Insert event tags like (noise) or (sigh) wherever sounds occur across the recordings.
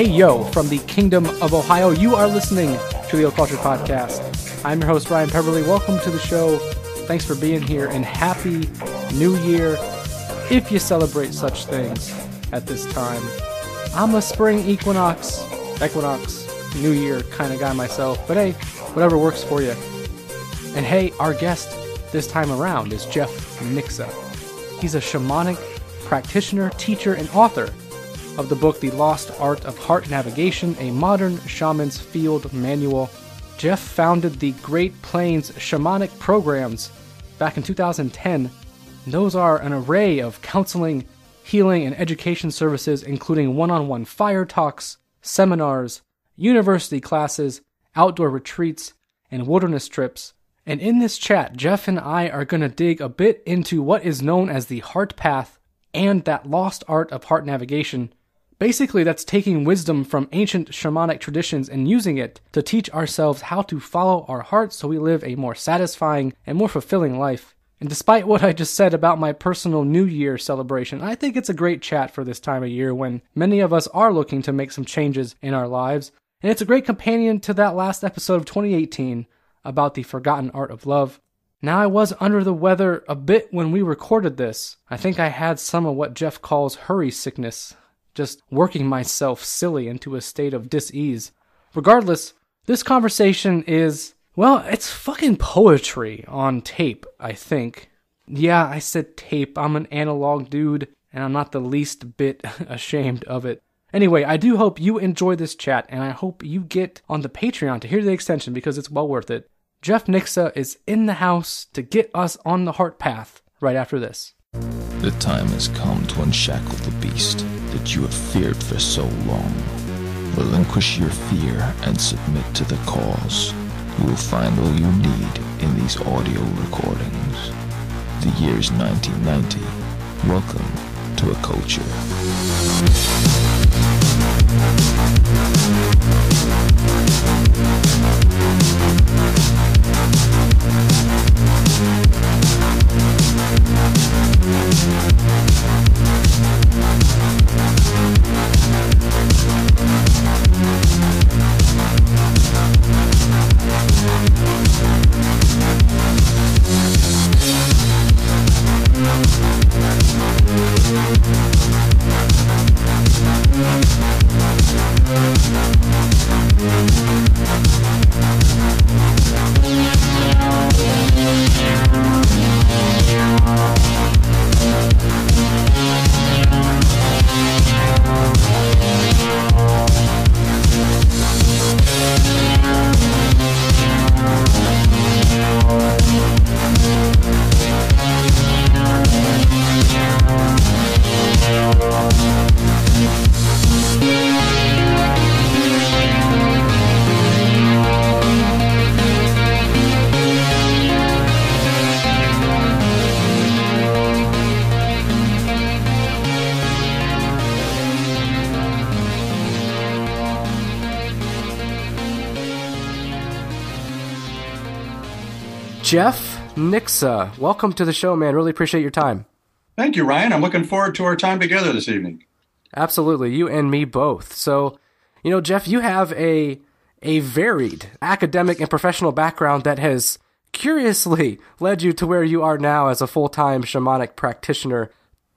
Hey yo, from the Kingdom of Ohio, you are listening to the Occulture Podcast. I'm your host, Ryan Peverly. Welcome to the show. Thanks for being here and happy new year if you celebrate such things at this time. I'm a spring equinox, equinox, new year kind of guy myself, but hey, whatever works for you. And hey, our guest this time around is Jeff Nixa. He's a shamanic practitioner, teacher, and author of the book The Lost Art of Heart Navigation, a modern shaman's field manual. Jeff founded the Great Plains Shamanic Programs back in 2010. Those are an array of counseling, healing, and education services, including one on one fire talks, seminars, university classes, outdoor retreats, and wilderness trips. And in this chat, Jeff and I are going to dig a bit into what is known as the heart path and that lost art of heart navigation. Basically, that's taking wisdom from ancient shamanic traditions and using it to teach ourselves how to follow our hearts so we live a more satisfying and more fulfilling life. And despite what I just said about my personal New Year celebration, I think it's a great chat for this time of year when many of us are looking to make some changes in our lives. And it's a great companion to that last episode of 2018 about the forgotten art of love. Now, I was under the weather a bit when we recorded this. I think I had some of what Jeff calls hurry sickness, just working myself silly into a state of dis-ease. Regardless, this conversation is, well, it's fucking poetry on tape, I think. Yeah, I said tape. I'm an analog dude, and I'm not the least bit (laughs) ashamed of it. Anyway, I do hope you enjoy this chat, and I hope you get on the Patreon to hear the extension because it's well worth it. Jeff Nixa is in the house to get us on the heart path right after this. The time has come to unshackle the beast that you have feared for so long. Relinquish your fear and submit to the cause. You will find all you need in these audio recordings. The year's 1990. Welcome to Occulture. Jeff Nixa, welcome to the show, man. Really appreciate your time. Thank you, Ryan. I'm looking forward to our time together this evening. Absolutely, you and me both. So, you know, Jeff, you have a a varied academic and professional background that has curiously (laughs) led you to where you are now as a full-time shamanic practitioner.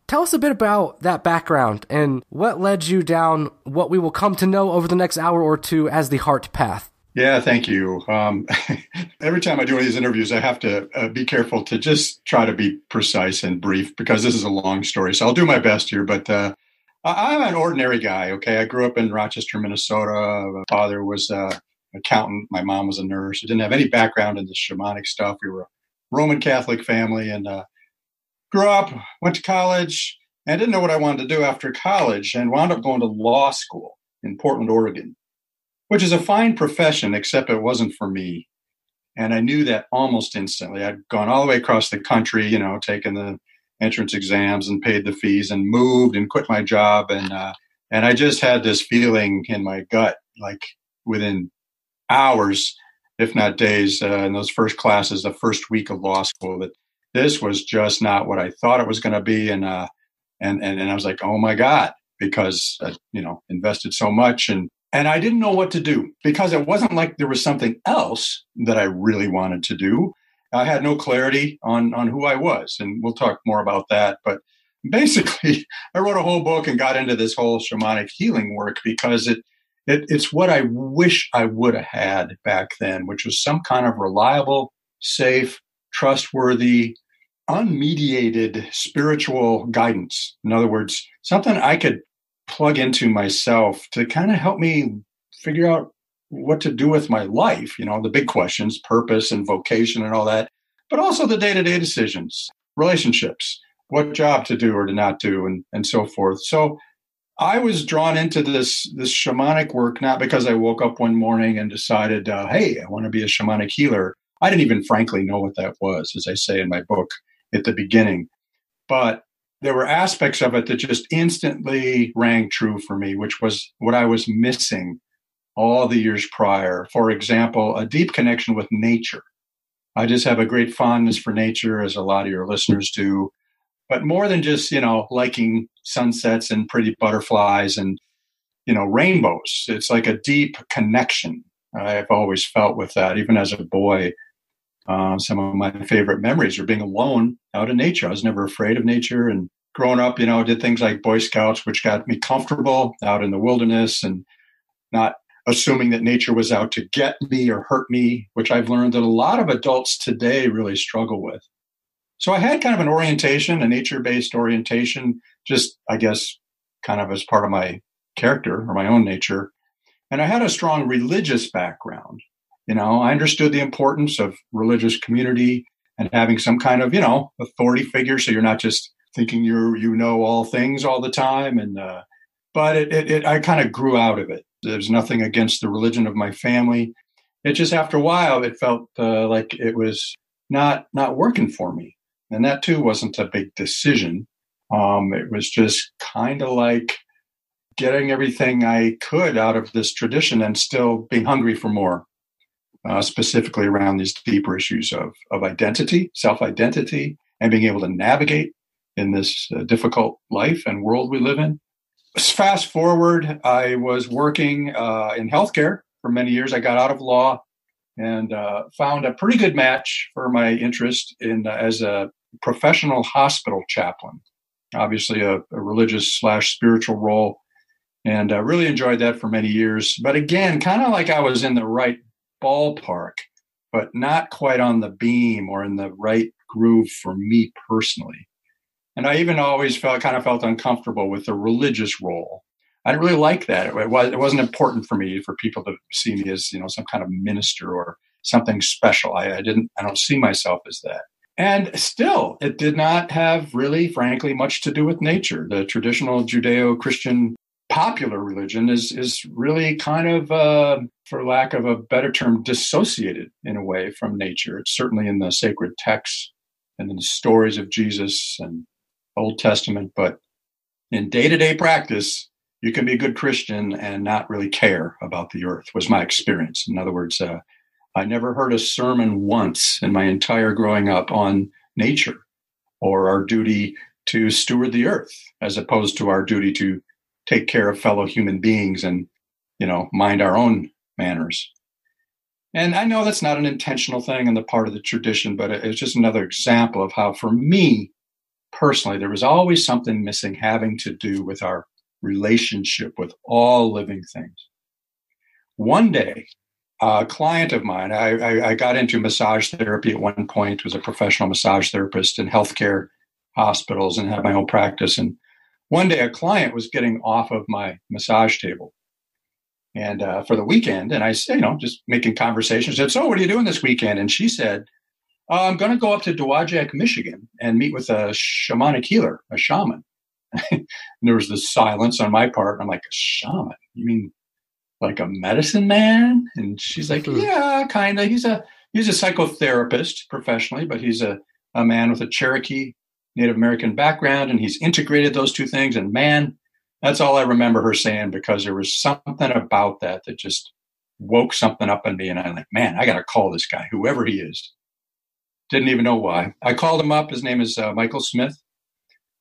Tell us a bit about that background and what led you down what we will come to know over the next hour or two as the heart path. Yeah, thank you. Um, (laughs) every time I do one of these interviews, I have to uh, be careful to just try to be precise and brief because this is a long story. So I'll do my best here. But uh, I'm an ordinary guy. Okay, I grew up in Rochester, Minnesota. My father was an accountant. My mom was a nurse. I didn't have any background in the shamanic stuff. We were a Roman Catholic family, and uh, grew up, went to college, and didn't know what I wanted to do after college, and wound up going to law school in Portland, Oregon which is a fine profession, except it wasn't for me. And I knew that almost instantly. I'd gone all the way across the country, you know, taken the entrance exams and paid the fees and moved and quit my job. And, uh, and I just had this feeling in my gut, like within hours, if not days, uh, in those first classes, the first week of law school, that this was just not what I thought it was going to be. And, uh, and, and, and I was like, oh my God, because I, you know, invested so much and and I didn't know what to do because it wasn't like there was something else that I really wanted to do. I had no clarity on on who I was, and we'll talk more about that. But basically, (laughs) I wrote a whole book and got into this whole shamanic healing work because it, it it's what I wish I would have had back then, which was some kind of reliable, safe, trustworthy, unmediated spiritual guidance. In other words, something I could plug into myself to kind of help me figure out what to do with my life, you know, the big questions, purpose and vocation and all that, but also the day to day decisions, relationships, what job to do or to not do, and, and so forth. So I was drawn into this, this shamanic work, not because I woke up one morning and decided, uh, hey, I want to be a shamanic healer. I didn't even frankly know what that was, as I say in my book at the beginning. But there were aspects of it that just instantly rang true for me, which was what I was missing all the years prior. For example, a deep connection with nature. I just have a great fondness for nature, as a lot of your listeners do. But more than just, you know, liking sunsets and pretty butterflies and, you know, rainbows, it's like a deep connection. I've always felt with that, even as a boy. Um, some of my favorite memories are being alone out in nature. I was never afraid of nature. And growing up, you know, did things like Boy Scouts, which got me comfortable out in the wilderness and not assuming that nature was out to get me or hurt me, which I've learned that a lot of adults today really struggle with. So I had kind of an orientation, a nature based orientation, just, I guess, kind of as part of my character or my own nature. And I had a strong religious background. You know, I understood the importance of religious community and having some kind of, you know, authority figure. So you're not just thinking you you know all things all the time. And, uh, but it, it, it I kind of grew out of it. There's nothing against the religion of my family. It just after a while, it felt uh, like it was not not working for me, and that too wasn't a big decision. Um, it was just kind of like getting everything I could out of this tradition and still being hungry for more uh, specifically around these deeper issues of, of identity, self identity, and being able to navigate in this uh, difficult life and world we live in. Fast forward, I was working uh, in healthcare for many years. I got out of law and uh, found a pretty good match for my interest in uh, as a professional hospital chaplain. Obviously, a, a religious slash spiritual role, and uh, really enjoyed that for many years. But again, kind of like I was in the right ballpark, but not quite on the beam or in the right groove for me personally. And I even always felt kind of felt uncomfortable with the religious role. I didn't really like that. It, was, it wasn't important for me for people to see me as you know some kind of minister or something special. I, I didn't. I don't see myself as that. And still, it did not have really, frankly, much to do with nature. The traditional Judeo-Christian popular religion is is really kind of, uh, for lack of a better term, dissociated in a way from nature. It's certainly in the sacred texts and in the stories of Jesus and Old Testament, but in day to day practice, you can be a good Christian and not really care about the earth. Was my experience. In other words, uh, I never heard a sermon once in my entire growing up on nature or our duty to steward the earth, as opposed to our duty to take care of fellow human beings and you know mind our own manners. And i know that's not an intentional thing on the part of the tradition but it's just another example of how for me personally there was always something missing having to do with our relationship with all living things. One day a client of mine I, I, I got into massage therapy at one point was a professional massage therapist in healthcare hospitals and had my own practice and one day a client was getting off of my massage table. And uh, for the weekend and i said you know just making conversation said so what are you doing this weekend? And she said oh, i'm going to go up to dowagiac michigan and meet with a shamanic healer a shaman. (laughs) And there was this silence on my part i'm like a shaman? You mean like a medicine man? And she's like mm-hmm. yeah kind of he's a he's a psychotherapist professionally but he's a, a man with a cherokee Native American background, and he's integrated those two things. And man, that's all I remember her saying because there was something about that that just woke something up in me. And I'm like, man, I got to call this guy, whoever he is. Didn't even know why. I called him up. His name is uh, Michael Smith.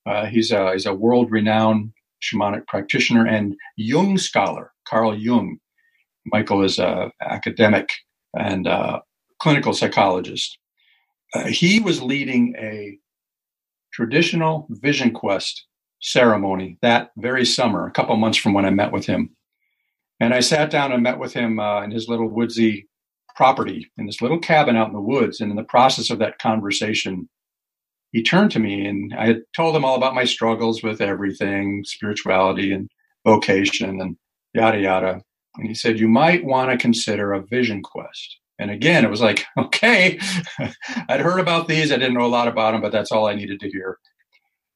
Uh, he's a he's a world renowned shamanic practitioner and Jung scholar, Carl Jung. Michael is an academic and clinical psychologist. Uh, he was leading a traditional vision quest ceremony that very summer, a couple months from when I met with him. And I sat down and met with him uh, in his little woodsy property in this little cabin out in the woods. And in the process of that conversation, he turned to me and I had told him all about my struggles with everything spirituality and vocation and yada yada. And he said, You might want to consider a vision quest. And again, it was like, (laughs) okay, I'd heard about these. I didn't know a lot about them, but that's all I needed to hear.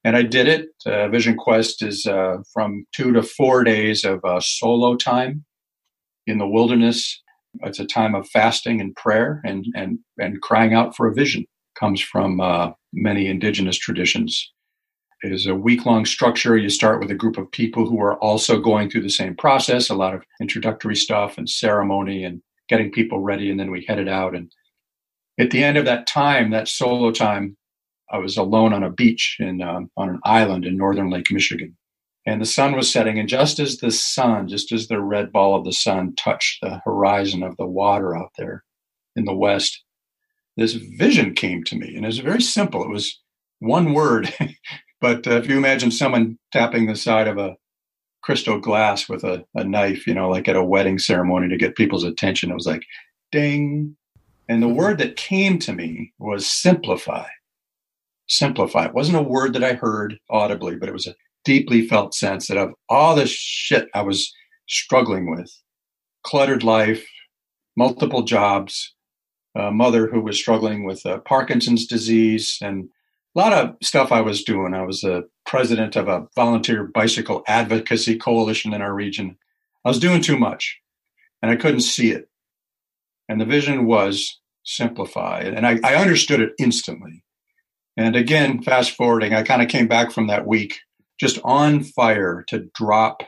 And I did it. Uh, Vision Quest is uh, from two to four days of uh, solo time in the wilderness. It's a time of fasting and prayer and, and, and crying out for a vision. Comes from uh, many indigenous traditions. It is a week long structure. You start with a group of people who are also going through the same process, a lot of introductory stuff and ceremony and getting people ready, and then we headed out. And at the end of that time, that solo time, I was alone on a beach in um, on an island in northern Lake Michigan, and the sun was setting. And just as the sun, just as the red ball of the sun touched the horizon of the water out there in the west, this vision came to me, and it was very simple. It was one word, (laughs) but uh, if you imagine someone tapping the side of a crystal glass with a, a knife, you know, like at a wedding ceremony to get people's attention. It was like, ding. And the word that came to me was simplify. Simplify. It wasn't a word that I heard audibly, but it was a deeply felt sense that of all the shit I was struggling with, cluttered life, multiple jobs, a mother who was struggling with uh, Parkinson's disease, and a lot of stuff I was doing. I was a president of a volunteer bicycle advocacy coalition in our region. I was doing too much and I couldn't see it. And the vision was simplify. And I, I understood it instantly. And again, fast forwarding, I kind of came back from that week just on fire to drop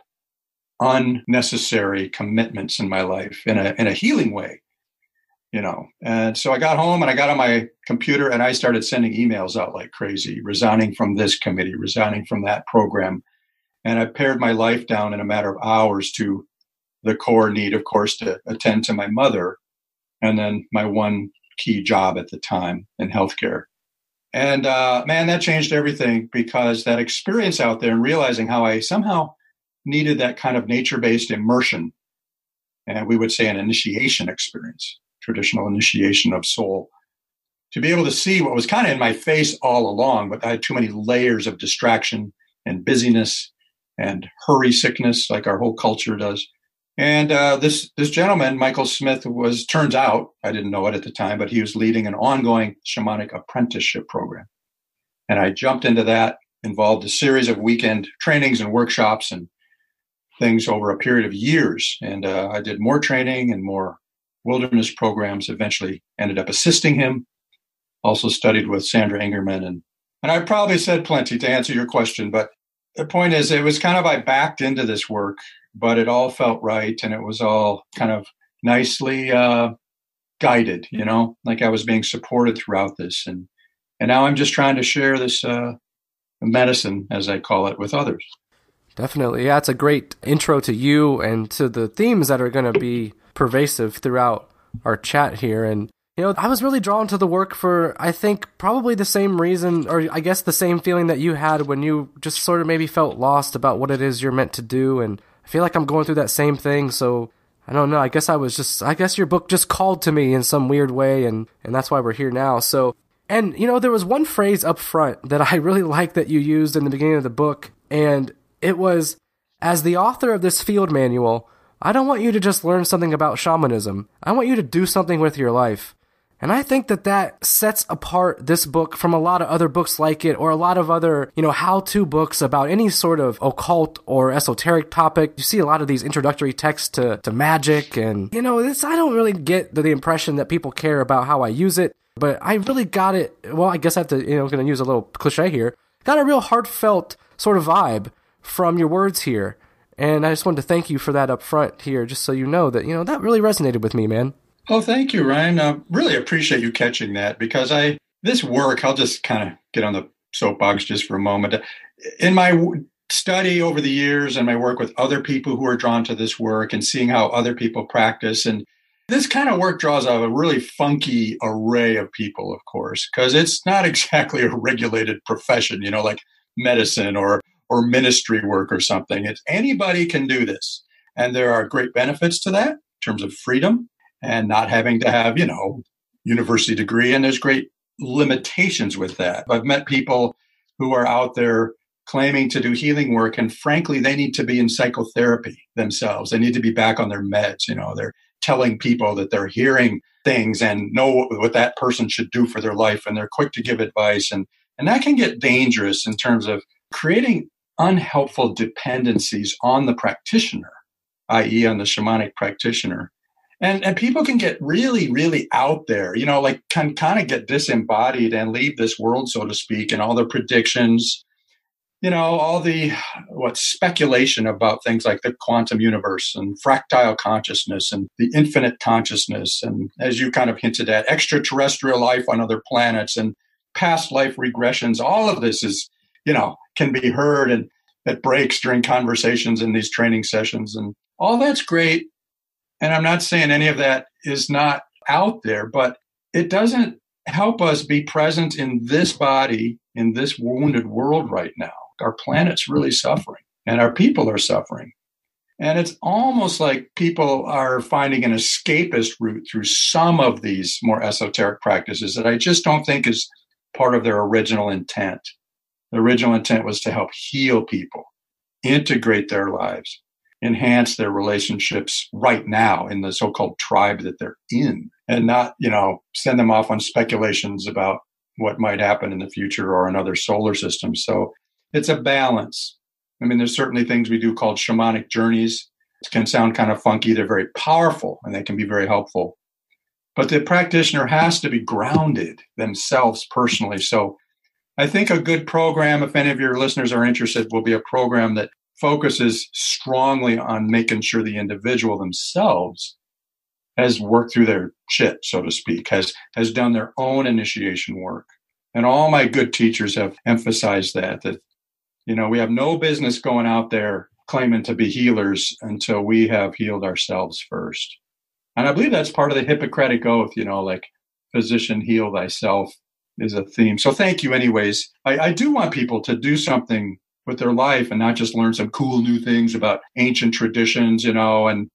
unnecessary commitments in my life in a, in a healing way you know. And so i got home and i got on my computer and i started sending emails out like crazy resigning from this committee resigning from that program. And i pared my life down in a matter of hours to the core need of course to attend to my mother and then my one key job at the time in healthcare. And uh, man that changed everything because that experience out there and realizing how i somehow needed that kind of nature-based immersion. And we would say an initiation experience traditional initiation of soul to be able to see what was kind of in my face all along, but I had too many layers of distraction and busyness and hurry sickness, like our whole culture does. And uh, this this gentleman, Michael Smith, was turns out I didn't know it at the time, but he was leading an ongoing shamanic apprenticeship program, and I jumped into that. Involved a series of weekend trainings and workshops and things over a period of years, and uh, I did more training and more wilderness programs, eventually ended up assisting him. Also studied with Sandra Ingerman. And, and I probably said plenty to answer your question, but the point is, it was kind of I backed into this work, but it all felt right and it was all kind of nicely uh, guided, you know, like I was being supported throughout this. And, and now I'm just trying to share this uh, medicine, as I call it, with others. Definitely. Yeah, it's a great intro to you and to the themes that are going to be pervasive throughout our chat here. And, you know, I was really drawn to the work for, I think, probably the same reason, or I guess the same feeling that you had when you just sort of maybe felt lost about what it is you're meant to do. And I feel like I'm going through that same thing. So I don't know. I guess I was just, I guess your book just called to me in some weird way. And, and that's why we're here now. So, and, you know, there was one phrase up front that I (laughs) really liked that you used in the beginning of the book. And it was, as the author of this field manual, I don't want you to just learn something about shamanism. I want you to do something with your life. And I think that that sets apart this book from a lot of other books like it or a lot of other, you know, how-to books about any sort of occult or esoteric topic. You see a lot of these introductory texts to, to magic and, you know, this, I don't really get the, the impression that people care about how I use it, but I really got it. Well, I guess I have to, you know, I'm going to use a little cliche here. Got a real heartfelt sort of vibe from your words here. And I just wanted to thank you for that up front here, just so you know that, you know, that really resonated with me, man. Oh, thank you, Ryan. I uh, really appreciate you catching that because I, this work, I'll just kind of get on the soapbox just for a moment. In my study over the years and my work with other people who are drawn to this work and seeing how other people practice. And this kind of work draws out a really funky array of people, of course, because it's not (laughs) exactly a regulated profession, you know, like medicine or or ministry work or something. It's anybody can do this. And there are great benefits to that in terms of freedom and not having to have, you know, university degree. And there's great limitations with that. I've met people who are out there claiming to do healing work and frankly they need to be in psychotherapy themselves they need to be back on their meds you know they're telling people that they're hearing things and know what that person should do for their life and they're quick to give advice and and that can get dangerous in terms of creating unhelpful dependencies on the practitioner i.e. on the shamanic practitioner and and people can get really really out there you know like can kind of get disembodied and leave this world so to speak and all the predictions you know all the what speculation about things like the quantum universe and fractal consciousness and the infinite consciousness and as you kind of hinted at extraterrestrial life on other planets and past life regressions all of this is you know can be heard and at breaks during conversations in these training sessions and all that's great and I'm not saying any of that is not out there, but it doesn't help us be present in this body, in this wounded world right now. Our planet's really suffering and our people are suffering. And it's almost like people are finding an escapist route through some of these more esoteric practices that I just don't think is part of their original intent. The original intent was to help heal people, integrate their lives, enhance their relationships right now in the so-called tribe that they're in and not you know send them off on speculations about what might happen in the future or another solar system. So it's a balance. I mean there's certainly things we do called shamanic journeys. It can sound kind of funky. They're very powerful and they can be very helpful. But the practitioner has to be grounded themselves personally. So I think a good program, if any of your listeners are interested, will be a program that focuses strongly on making sure the individual themselves has worked through their shit, so to speak, has has done their own initiation work. And all my good teachers have emphasized that that you know, we have no business going out there claiming to be healers until we have healed ourselves first. And I believe that's part of the Hippocratic oath, you know, like physician heal thyself is a theme. So thank you anyways. I, I do want people to do something with their life and not just learn some cool new things about ancient traditions, you know. And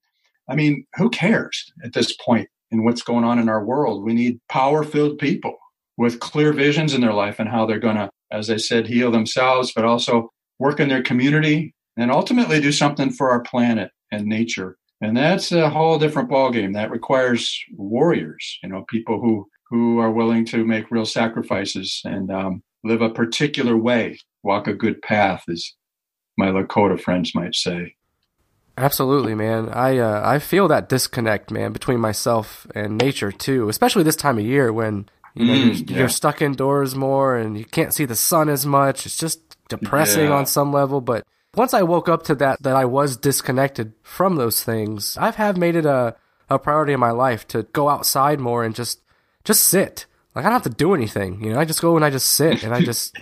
I mean, who cares at this point in what's going on in our world? We need power filled people with clear visions in their life and how they're going to, as I said, heal themselves, but also work in their community and ultimately do something for our planet and nature. And that's a whole different ballgame. That requires warriors, you know, people who who are willing to make real sacrifices and um, live a particular way walk a good path, as my Lakota friends might say. Absolutely, man. I uh, I feel that disconnect, man, between myself and nature too. Especially this time of year when you know mm, you're, yeah. you're, stuck indoors more and you can't see the sun as much. It's just depressing yeah. on some level. But once I woke up to that, that I was disconnected from those things, I have have made it a a priority in my life to go outside more and just just sit. Like I don't have to do anything, you know. I just go and I just sit and I (laughs) just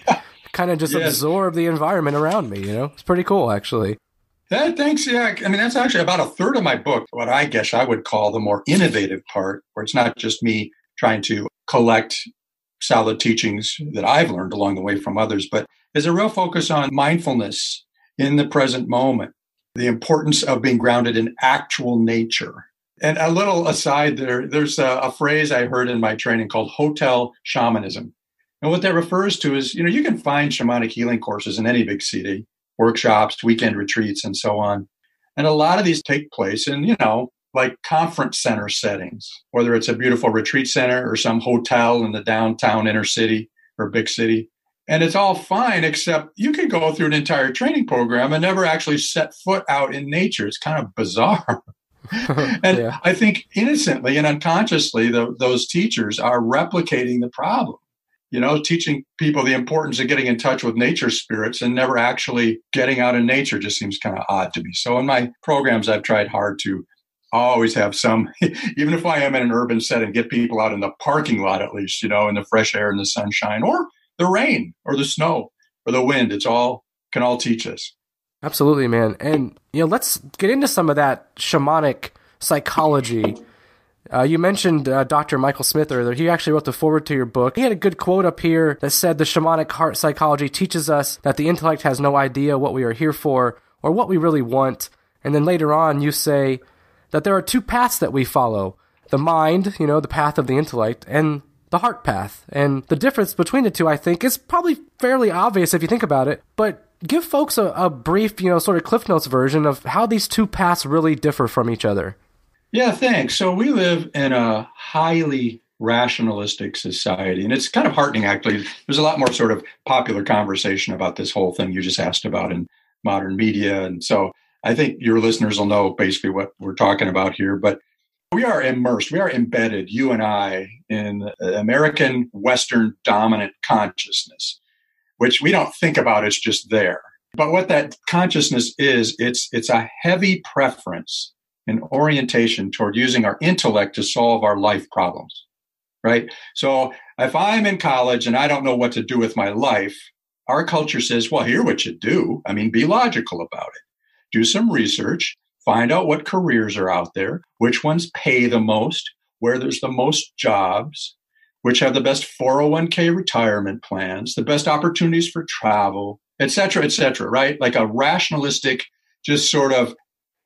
kind of just yes. absorb the environment around me. You know, it's pretty cool actually. Yeah, thanks. Yeah, I mean that's actually about a third of my book. What I guess I would call the more innovative part, where it's not just me trying to collect solid teachings that I've learned along the way from others, but is a real focus on mindfulness in the present moment, the importance of being grounded in actual nature. And a little aside there, there's a, a phrase I heard in my training called hotel shamanism. And what that refers to is, you know, you can find shamanic healing courses in any big city, workshops, weekend retreats, and so on. And a lot of these take place in, you know, like conference center settings, whether it's a beautiful retreat center or some hotel in the downtown inner city or big city. And it's all fine, except you can go through an entire training program and never actually set foot out in nature. It's kind of bizarre. (laughs) (laughs) and yeah. I think innocently and unconsciously, the, those teachers are replicating the problem you know, teaching people the importance of getting in touch with nature spirits and never actually getting out in nature just seems kind of odd to me. So in my programs, I've tried hard to always have some, (laughs) even if I am in an urban setting, get people out in the parking lot at least, you know, in the fresh air and the sunshine or the rain or the snow or the wind. It's all can all teach us. Absolutely, man. And you know, let's get into some of that shamanic psychology. Uh, you mentioned uh, Dr. Michael Smith earlier. He actually wrote the foreword to your book. He had a good quote up here that said the shamanic heart psychology teaches us that the intellect has no idea what we are here for or what we really want. And then later on, you say that there are two paths that we follow the mind, you know, the path of the intellect, and the heart path. And the difference between the two, I think, is probably fairly obvious if you think about it. But give folks a, a brief, you know, sort of Cliff Notes version of how these two paths really differ from each other. Yeah, thanks. So we live in a highly rationalistic society. And it's kind of heartening, actually. There's a lot more sort of popular conversation about this whole thing you just asked about in modern media. And so I think your listeners will know basically what we're talking about here. But we are immersed, we are embedded, you and I, in American Western dominant consciousness, which we don't think about, it's just there. But what that consciousness is, it's it's a heavy preference and orientation toward using our intellect to solve our life problems. Right? So if I'm in college and I don't know what to do with my life, our culture says, well, here what you do. I mean, be logical about it. Do some research, find out what careers are out there, which ones pay the most, where there's the most jobs, which have the best 401k retirement plans, the best opportunities for travel, et cetera, et cetera, right? Like a rationalistic, just sort of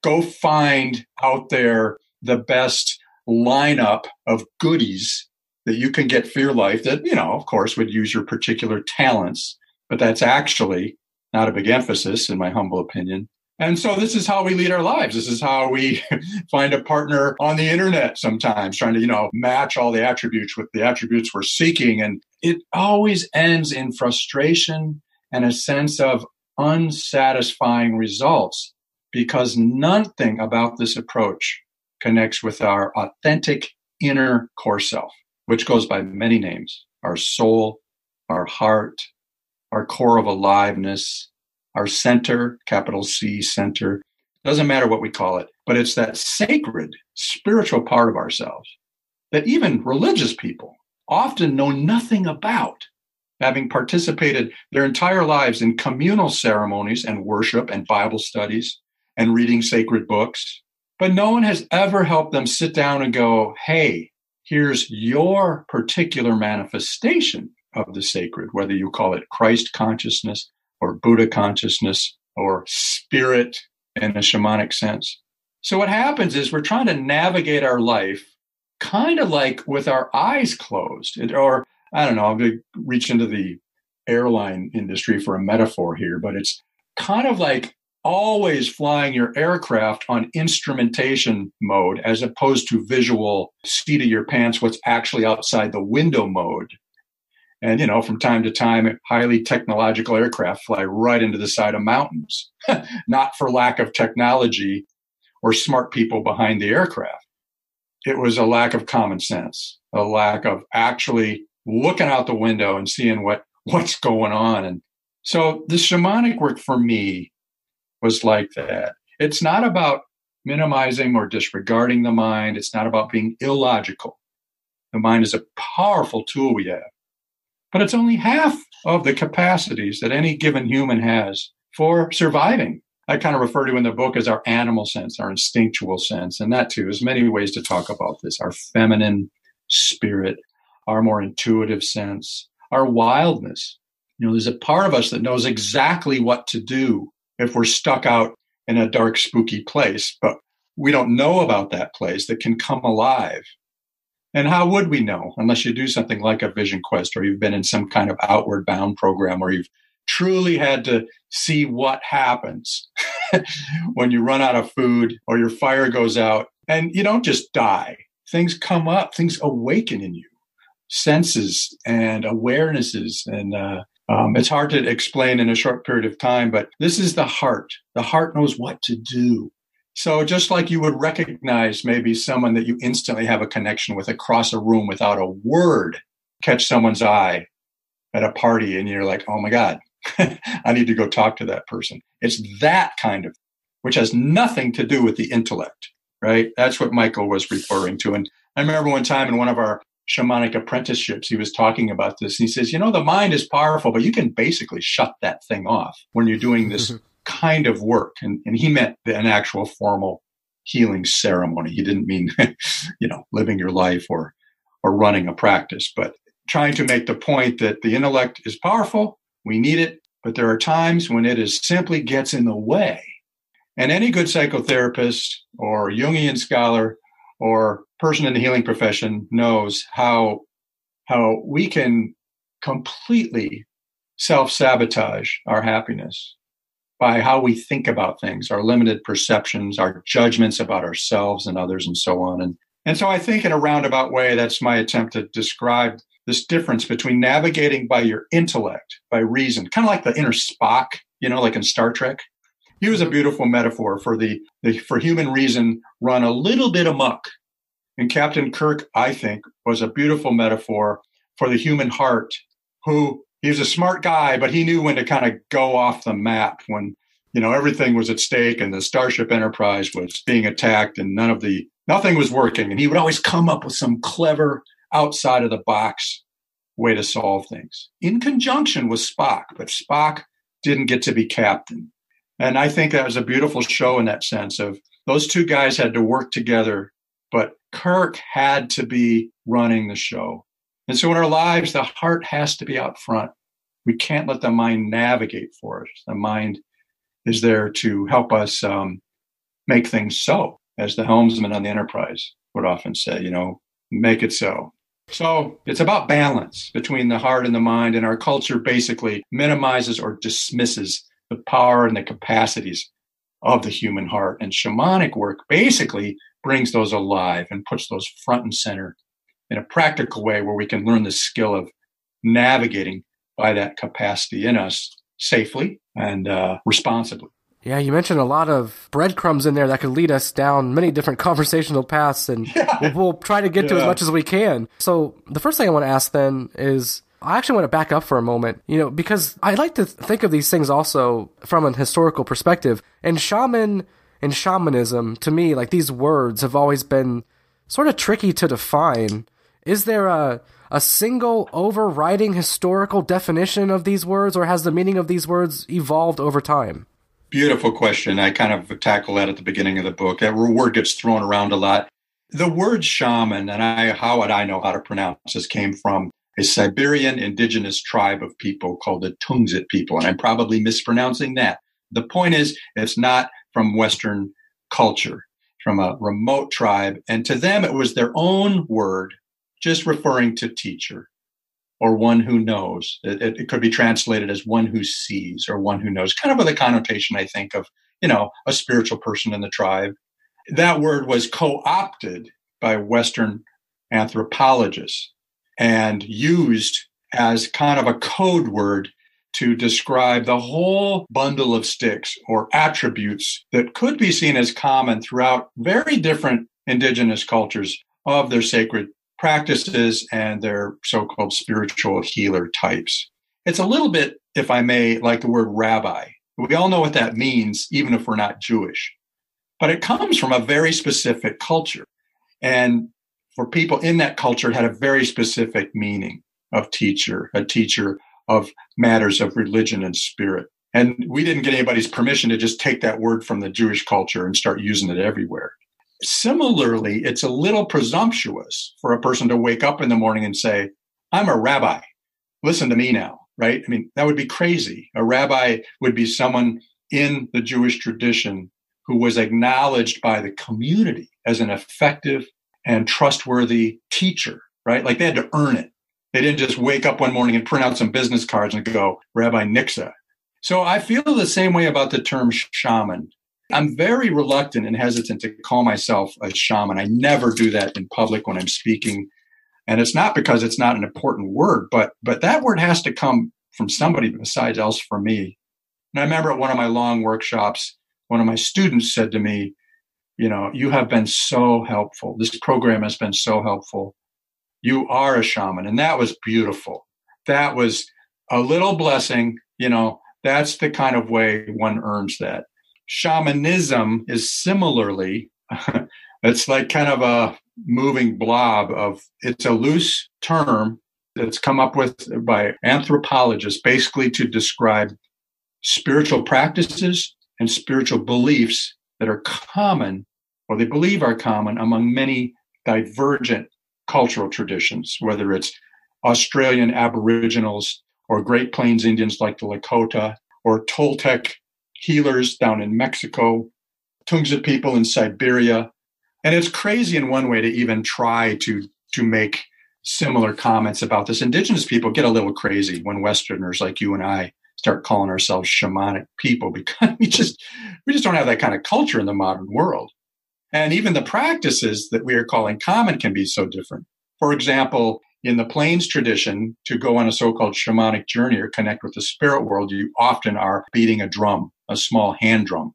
go find out there the best lineup of goodies that you can get for your life that, you know, of course, would use your particular talents but that's actually not a big emphasis, in my humble opinion. And so this is how we lead our lives. This is how we (laughs) find a partner on the internet sometimes, trying to, you know, match all the attributes with the attributes we're seeking. And it always ends in frustration and a sense of unsatisfying results because nothing about this approach connects with our authentic inner core self, which goes by many names our soul, our heart, our core of aliveness, our center, capital C, center. Doesn't matter what we call it, but it's that sacred spiritual part of ourselves that even religious people often know nothing about, having participated their entire lives in communal ceremonies and worship and Bible studies and reading sacred books. But no one has ever helped them sit down and go, hey, here's your particular manifestation of the sacred, whether you call it Christ consciousness or Buddha consciousness or spirit in a shamanic sense. So, what happens is we're trying to navigate our life kind of like with our eyes closed, or I don't know, I'm going to reach into the airline industry for a metaphor here, but it's kind of like always flying your aircraft on instrumentation mode as opposed to visual seat of your pants, what's actually outside the window mode. And, you know, from time to time, highly technological aircraft fly right into the side of mountains, (laughs) not for lack of technology or smart people behind the aircraft. It was a lack of common sense, a lack of actually looking out the window and seeing what, what's going on. And so the shamanic work for me was like that. It's not about minimizing or disregarding the mind. It's not about being illogical. The mind is a powerful tool we have but it's only half of the capacities that any given human has for surviving. I kind of refer to in the book as our animal sense, our instinctual sense. And that too, is many ways to talk about this our feminine spirit, our more intuitive sense, our wildness. You know, there's a part of us that knows exactly what to do if we're stuck out in a dark, spooky place, but we don't know about that place that can come alive and how would we know unless you do something like a vision quest or you've been in some kind of outward bound program where you've truly had to see what happens (laughs) when you run out of food or your fire goes out and you don't just die. Things come up, things awaken in you, senses and awarenesses. And uh, um, it's hard to explain in a short period of time, but this is the heart. The heart knows what to do. So just like you would recognize maybe someone that you instantly have a connection with across a room without a word, catch someone's eye at a party and you're like, oh my God, (laughs) I need to go talk to that person. It's that kind of, which has nothing to do with the intellect, right? That's what Michael was referring to. And I remember one time in one of our shamanic apprenticeships, he was talking about this. And he says, you know, the mind is powerful, but you can basically shut that thing off when you're doing this (laughs) kind of work. And, and he meant an actual formal healing ceremony. He didn't mean, (laughs) you know, living your life or, or running a practice, but trying to make the point that the intellect is powerful. We need it, but there are times when it is simply gets in the way. And any good psychotherapist or Jungian scholar or person in the healing profession knows how how we can completely self-sabotage our happiness by how we think about things, our limited perceptions, our judgments about ourselves and others, and so on. And, and so I think, in a roundabout way, that's my attempt to describe this difference between navigating by your intellect, by reason, kind of like the inner Spock, you know, like in Star Trek. He was a beautiful metaphor for the, the for human reason run a little bit amok. And Captain Kirk, I think, was a beautiful metaphor for the human heart, who he was a smart guy, but he knew when to kind of go off the map when you know everything was at stake and the Starship Enterprise was being attacked and none of the nothing was working. And he would always come up with some clever outside of the box way to solve things in conjunction with Spock. But Spock didn't get to be captain. And I think that was a beautiful show in that sense of those two guys had to work together, but Kirk had to be running the show. And so in our lives, the heart has to be out front. We can't let the mind navigate for us. The mind is there to help us um, make things so, as the helmsman on the Enterprise would often say, you know, make it so. So it's about balance between the heart and the mind. And our culture basically minimizes or dismisses the power and the capacities of the human heart. And shamanic work basically brings those alive and puts those front and center in a practical way where we can learn the skill of navigating by that capacity in us safely and uh, responsibly. Yeah, you mentioned a lot of breadcrumbs in there that could lead us down many different (laughs) conversational paths, and yeah. we'll, we'll, try to get yeah. to as much as we can. So, the first thing I want to ask then is I actually want to back up for a moment, you know, because I like to think of these things also from an historical perspective. And shaman and shamanism, to me, like these words have always been sort of tricky to define is there a a single overriding historical definition of these words, or has the meaning of these words evolved over time? Beautiful question. I kind of tackle that at the beginning of the book. That word gets thrown around a lot. The word shaman, and I, how would I know how to pronounce this, came from a Siberian indigenous tribe of people called the Tungsit people, and I'm probably mispronouncing that. The point is, it's not from Western culture, from a remote tribe, and to them it was their own word just referring to teacher or one who knows. It, it, it, could be translated as one who sees or one who knows, kind of with a connotation, I think, of, you know, a spiritual person in the tribe. That word was co opted by Western anthropologists and used as kind of a code word to describe the whole bundle of sticks or attributes that could be seen as common throughout very different indigenous cultures of their sacred practices and their so called spiritual healer types. It's a little bit, if I may, like the word rabbi. We all know what that means, even if we're not Jewish. But it comes from a very specific culture. And for people in that culture, it had a very specific meaning of teacher, a teacher of matters of religion and spirit. And we didn't get anybody's permission to just take that word from the Jewish culture and start using it everywhere. Similarly, it's a little presumptuous for a person to wake up in the morning and say, I'm a rabbi. Listen to me now, right? I mean, that would be crazy. A rabbi would be someone in the Jewish tradition who was acknowledged by the community as an effective and trustworthy teacher, right? Like they had to earn it. They didn't just wake up one morning and print out some business cards and go, Rabbi Nixa. So I feel the same way about the term shaman. I'm very reluctant and hesitant to call myself a shaman. I never do that in public when I'm speaking. And it's not because it's not an important word, but but that word has to come from somebody besides else for me. And I remember at one of my long workshops, one of my students said to me, you know, you have been so helpful. This program has been so helpful. You are a shaman. And that was beautiful. That was a little blessing. You know, that's the kind of way one earns that shamanism is similarly (laughs) it's like kind of a moving blob of it's a loose term that's come up with by anthropologists basically to describe spiritual practices and spiritual beliefs that are common or they believe are common among many divergent cultural traditions, whether it's Australian Aboriginals or Great Plains Indians like the Lakota or Toltec healers down in Mexico, Tungus people in Siberia. And it's crazy in one way to even try to, to make similar comments about this. Indigenous people get a little crazy when Westerners like you and I start calling ourselves shamanic people (laughs) because we just we just don't have that kind of culture in the modern world. And even the practices that we are calling common can be so different. For example, in the plains tradition, to go on a so-called shamanic journey or connect with the spirit world, you often are beating a drum, a small hand drum,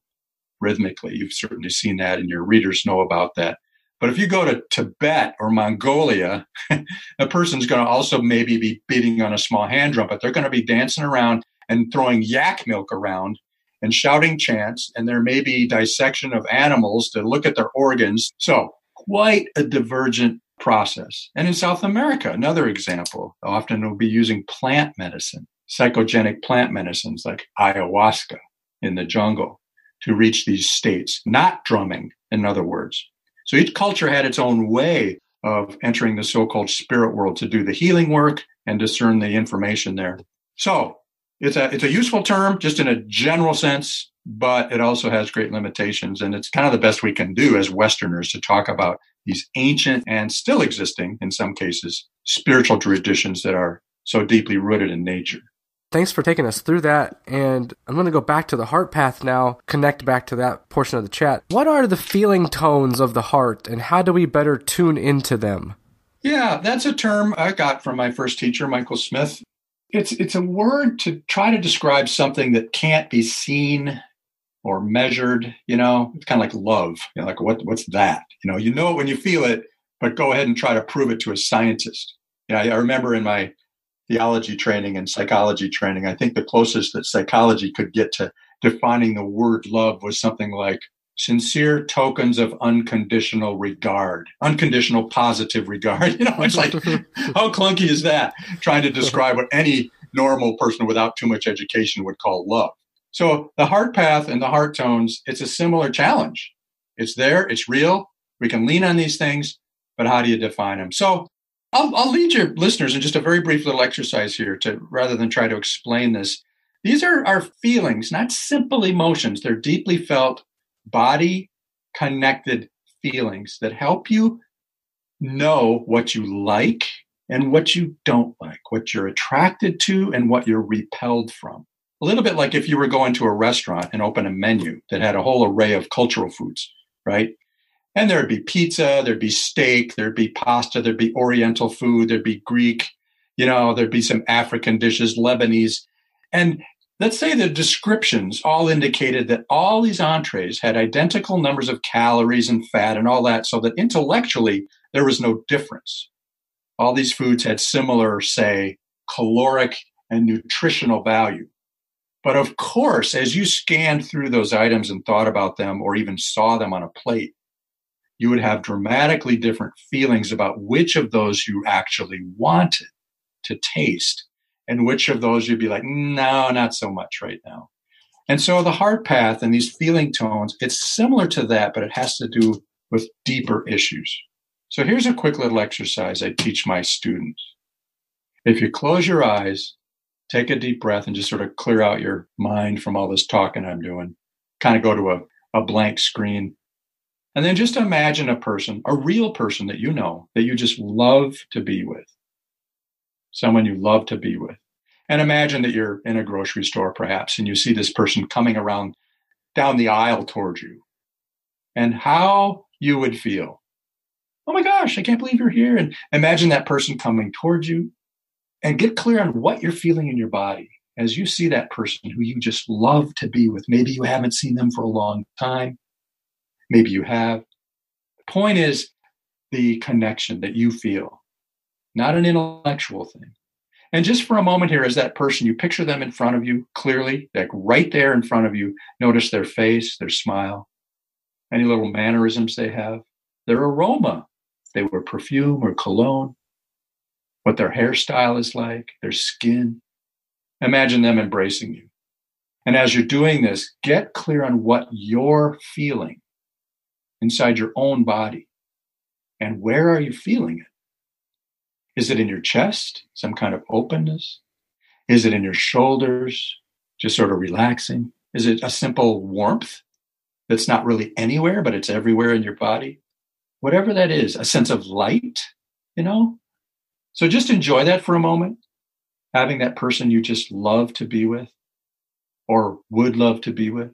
rhythmically. You've certainly seen that, and your readers know about that. But if you go to Tibet or Mongolia, (laughs) a person's going to also maybe be beating on a small hand drum, but they're going to be dancing around and throwing yak milk around and shouting chants, and there may be dissection of animals to look at their organs. So, quite a divergent process. And in South America, another example, often will be using plant medicine, psychogenic plant medicines like ayahuasca in the jungle to reach these states, not drumming, in other words. So each culture had its own way of entering the so called spirit world to do the healing work and discern the information there. So it's a it's a useful term just in a general sense, but it also has great limitations, and it's kind of the best we can do as Westerners to talk about these ancient and still existing, in some cases, spiritual traditions that are so deeply rooted in nature. Thanks for taking us through that. And I'm going to go back to the heart path now, connect back to that portion of the chat. What are the feeling tones of the heart, and how do we better tune into them? Yeah, that's a term I got from my first teacher, Michael Smith. It's it's a word to try to describe something that can't be seen or measured. You know, it's kind of like love. You know, like what what's that? You know, you know it when you feel it, but go ahead and try to prove it to a scientist. Yeah, you know, I remember in my theology training and psychology training, I think the closest that psychology could get to defining the word love was something like sincere tokens of unconditional regard, unconditional positive regard. (laughs) You know, it's like, (laughs) how clunky is that? Trying to describe what any normal person without too much education would call love. So the heart path and the heart tones, it's a similar challenge. It's there, it's real. We can lean on these things, but how do you define them? So I'll, I'll lead your listeners in just a very brief little exercise here to rather than try to explain this. These are our feelings, not simple emotions. They're deeply felt, body connected feelings that help you know what you like and what you don't like, what you're attracted to and what you're repelled from. A little bit like if you were going to a restaurant and open a menu that had a whole array of cultural foods, right? And there'd be pizza, there'd be steak, there'd be pasta, there'd be Oriental food, there'd be Greek, you know, there'd be some African dishes, Lebanese. And let's say the descriptions all indicated that all these entrees had identical numbers of calories and fat and all that, so that intellectually there was no difference. All these foods had similar, say, caloric and nutritional value. But of course, as you scanned through those items and thought about them or even saw them on a plate, you would have dramatically different feelings about which of those you actually wanted to taste and which of those you'd be like, no, not so much right now. And so the heart path and these feeling tones, it's similar to that, but it has to do with deeper issues. So here's a quick little exercise I teach my students. If you close your eyes, take a deep breath and just sort of clear out your mind from all this talking I'm doing, kind of go to a, a blank screen and then just imagine a person, a real person that you know, that you just love to be with. Someone you love to be with. And imagine that you're in a grocery store, perhaps, and you see this person coming around down the aisle towards you. And how you would feel. Oh my gosh, I can't believe you're here. And imagine that person coming towards you and get clear on what you're feeling in your body as you see that person who you just love to be with. Maybe you haven't seen them for a long time. Maybe you have. The point is the connection that you feel, not an intellectual thing. And just for a moment here, as that person, you picture them in front of you clearly, like right there in front of you. Notice their face, their smile, any little mannerisms they have, their aroma, they wear perfume or cologne, what their hairstyle is like, their skin. Imagine them embracing you. And as you're doing this, get clear on what you're feeling inside your own body. And where are you feeling it? Is it in your chest, some kind of openness? Is it in your shoulders, just sort of relaxing? Is it a simple warmth that's not really anywhere, but it's everywhere in your body? Whatever that is, a sense of light, you know? So just enjoy that for a moment, having that person you just love to be with or would love to be with.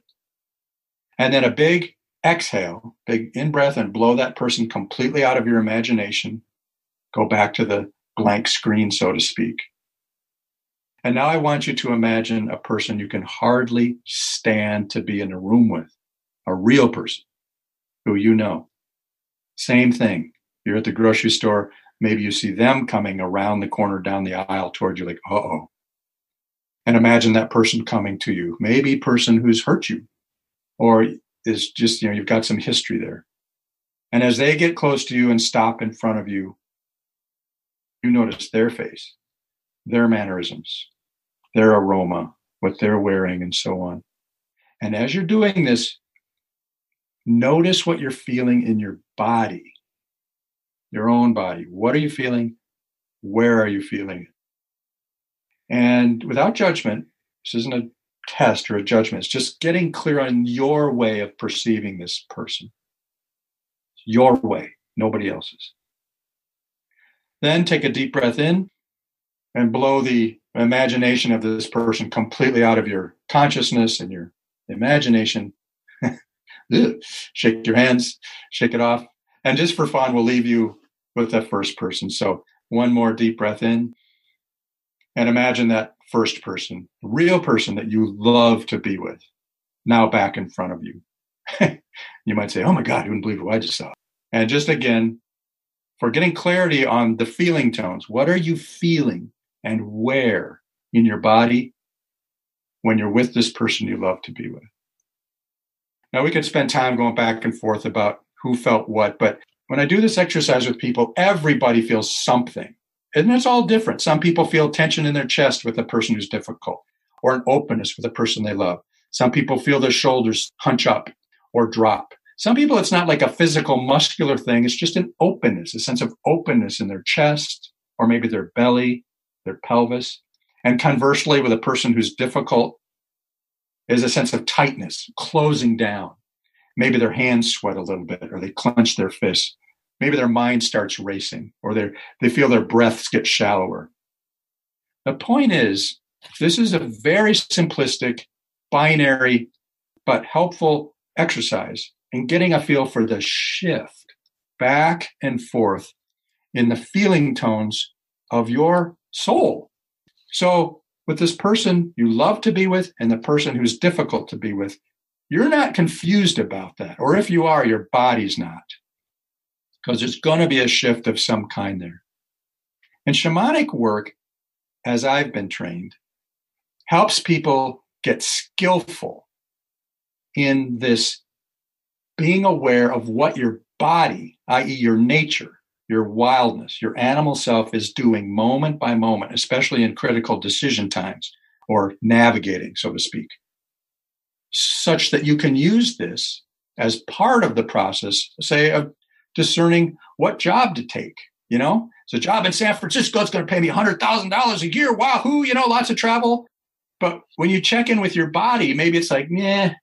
And then a big exhale, big in breath, and blow that person completely out of your imagination. Go back to the blank screen, so to speak. And now I want you to imagine a person you can hardly stand to be in a room with, a real person who you know. Same thing. You're at the grocery store. Maybe you see them coming around the corner down the aisle toward you, like, uh oh. And imagine that person coming to you, maybe person who's hurt you, or is just, you know, you've got some history there. And as they get close to you and stop in front of you, you notice their face, their mannerisms, their aroma, what they're wearing, and so on. And as you're doing this, notice what you're feeling in your body, your own body. What are you feeling? Where are you feeling it? And without judgment, this isn't a test or a judgment, it's just getting clear on your way of perceiving this person. Your way, nobody else's. Then take a deep breath in and blow the imagination of this person completely out of your consciousness and your imagination. (laughs) shake your hands, shake it off. And just for fun, we'll leave you with that first person. So one more deep breath in. And imagine that first person, real person that you love to be with, now back in front of you. (laughs) you might say, Oh my God, you wouldn't believe who I just saw. And just again, for getting clarity on the feeling tones, what are you feeling and where in your body when you're with this person you love to be with. Now, we could spend time going back and forth about who felt what, but when I do this exercise with people, everybody feels something. And it's all different. Some people feel tension in their chest with a person who's difficult, or an openness with a person they love. Some people feel their shoulders hunch up or drop. Some people, it's not like a physical muscular thing. It's just an openness, a sense of openness in their chest or maybe their belly their pelvis. And conversely, with a person who's difficult, is a sense of tightness, closing down. Maybe their hands sweat a little bit, or they clench their fists. Maybe their mind starts racing, or they they feel their breaths get shallower. The point is, this is a very simplistic, binary, but helpful exercise in getting a feel for the shift back and forth in the feeling tones of your soul. So, with this person you love to be with and the person who's difficult to be with, you're not confused about that. Or if you are, your body's not. Because there's going to be a shift of some kind there. And shamanic work, as I've been trained, helps people get skillful in this being aware of what your body, i.e., your nature, your wildness, your animal self is doing moment by moment, especially in critical decision times or navigating, so to speak, such that you can use this as part of the process, say, of discerning what job to take. You know, it's a job in San Francisco, it's going to pay me $100,000 a year. Wahoo, you know, lots of travel. But when you check in with your body, maybe it's like, yeah,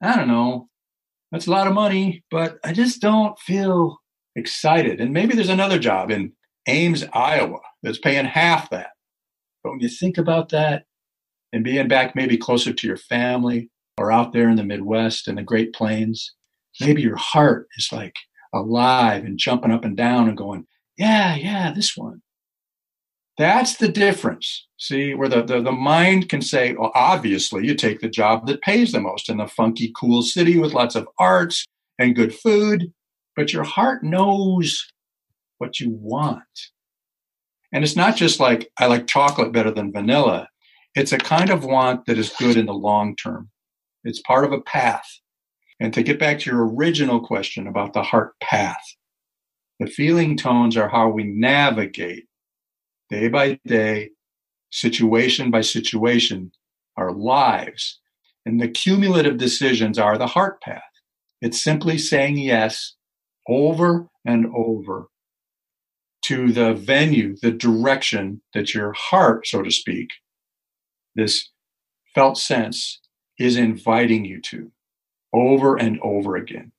I don't know. That's a lot of money, but I just don't feel excited. And maybe there's another job in Ames, Iowa that's paying half that. But when you think about that and being back maybe closer to your family or out there in the Midwest and the Great Plains, maybe your heart is like alive and jumping up and down and going, yeah, yeah, this one. That's the difference. See, where the, the, the mind can say, well, obviously, you take the job that pays the most in the funky, cool city with lots of arts and good food but your heart knows what you want. And it's not just like, I like chocolate better than vanilla. It's a kind of want that is good in the long term. It's part of a path. And to get back to your original question about the heart path, the feeling tones are how we navigate day by day, situation by situation, our lives And the cumulative decisions are the heart path. It's simply saying yes over and over to the venue, the direction that your heart, so to speak, this felt sense is inviting you to over and over again.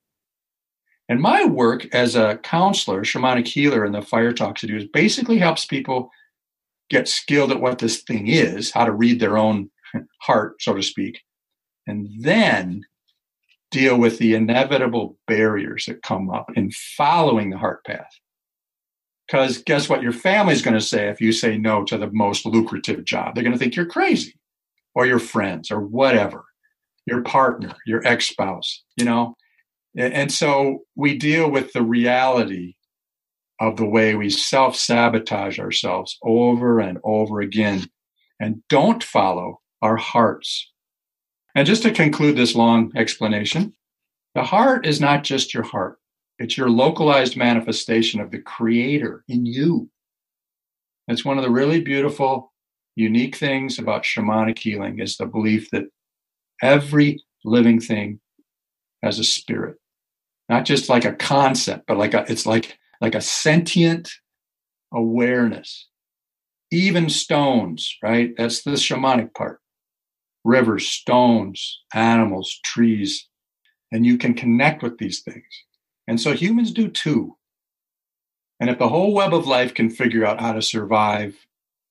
And my work as a counselor, shamanic healer in the fire talks I do is basically helps people get skilled at what this thing is, how to read their own (laughs) heart, so to speak, and then deal with the inevitable barriers that come up in following the heart path. Because guess what? Your family's going to say if you say no to the most lucrative job, they're going to think you're crazy, or your friends, or whatever, your partner, your ex spouse, you know? And so we deal with the reality of the way we self sabotage ourselves over and over again and don't follow our hearts. And just to conclude this long explanation, the heart is not just your heart. It's your localized manifestation of the creator in you. It's one of the really beautiful, unique things about shamanic healing is the belief that every living thing has a spirit, not just like a concept, but like a, it's like, like a sentient awareness. Even stones, right? That's the shamanic part. Rivers, stones, animals, trees, and you can connect with these things. And so humans do too. And if the whole web of life can figure out how to survive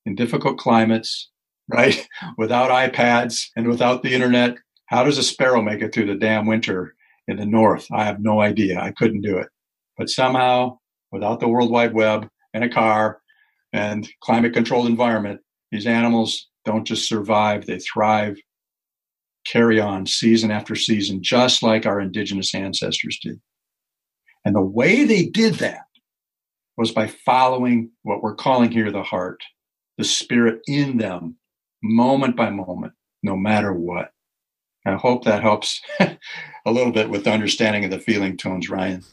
in difficult climates, right, (laughs) without iPads and without the internet, how does a sparrow make it through the damn winter in the north? I have no idea. I couldn't do it. But somehow, without the World Wide Web and a car and climate controlled environment, these animals don't just survive, they thrive, carry on season after season, just like our indigenous ancestors did. And the way they did that was by following what we're calling here the heart, the spirit in them, moment by moment, no matter what. I hope that helps (laughs) a little bit with the understanding of the feeling tones, Ryan.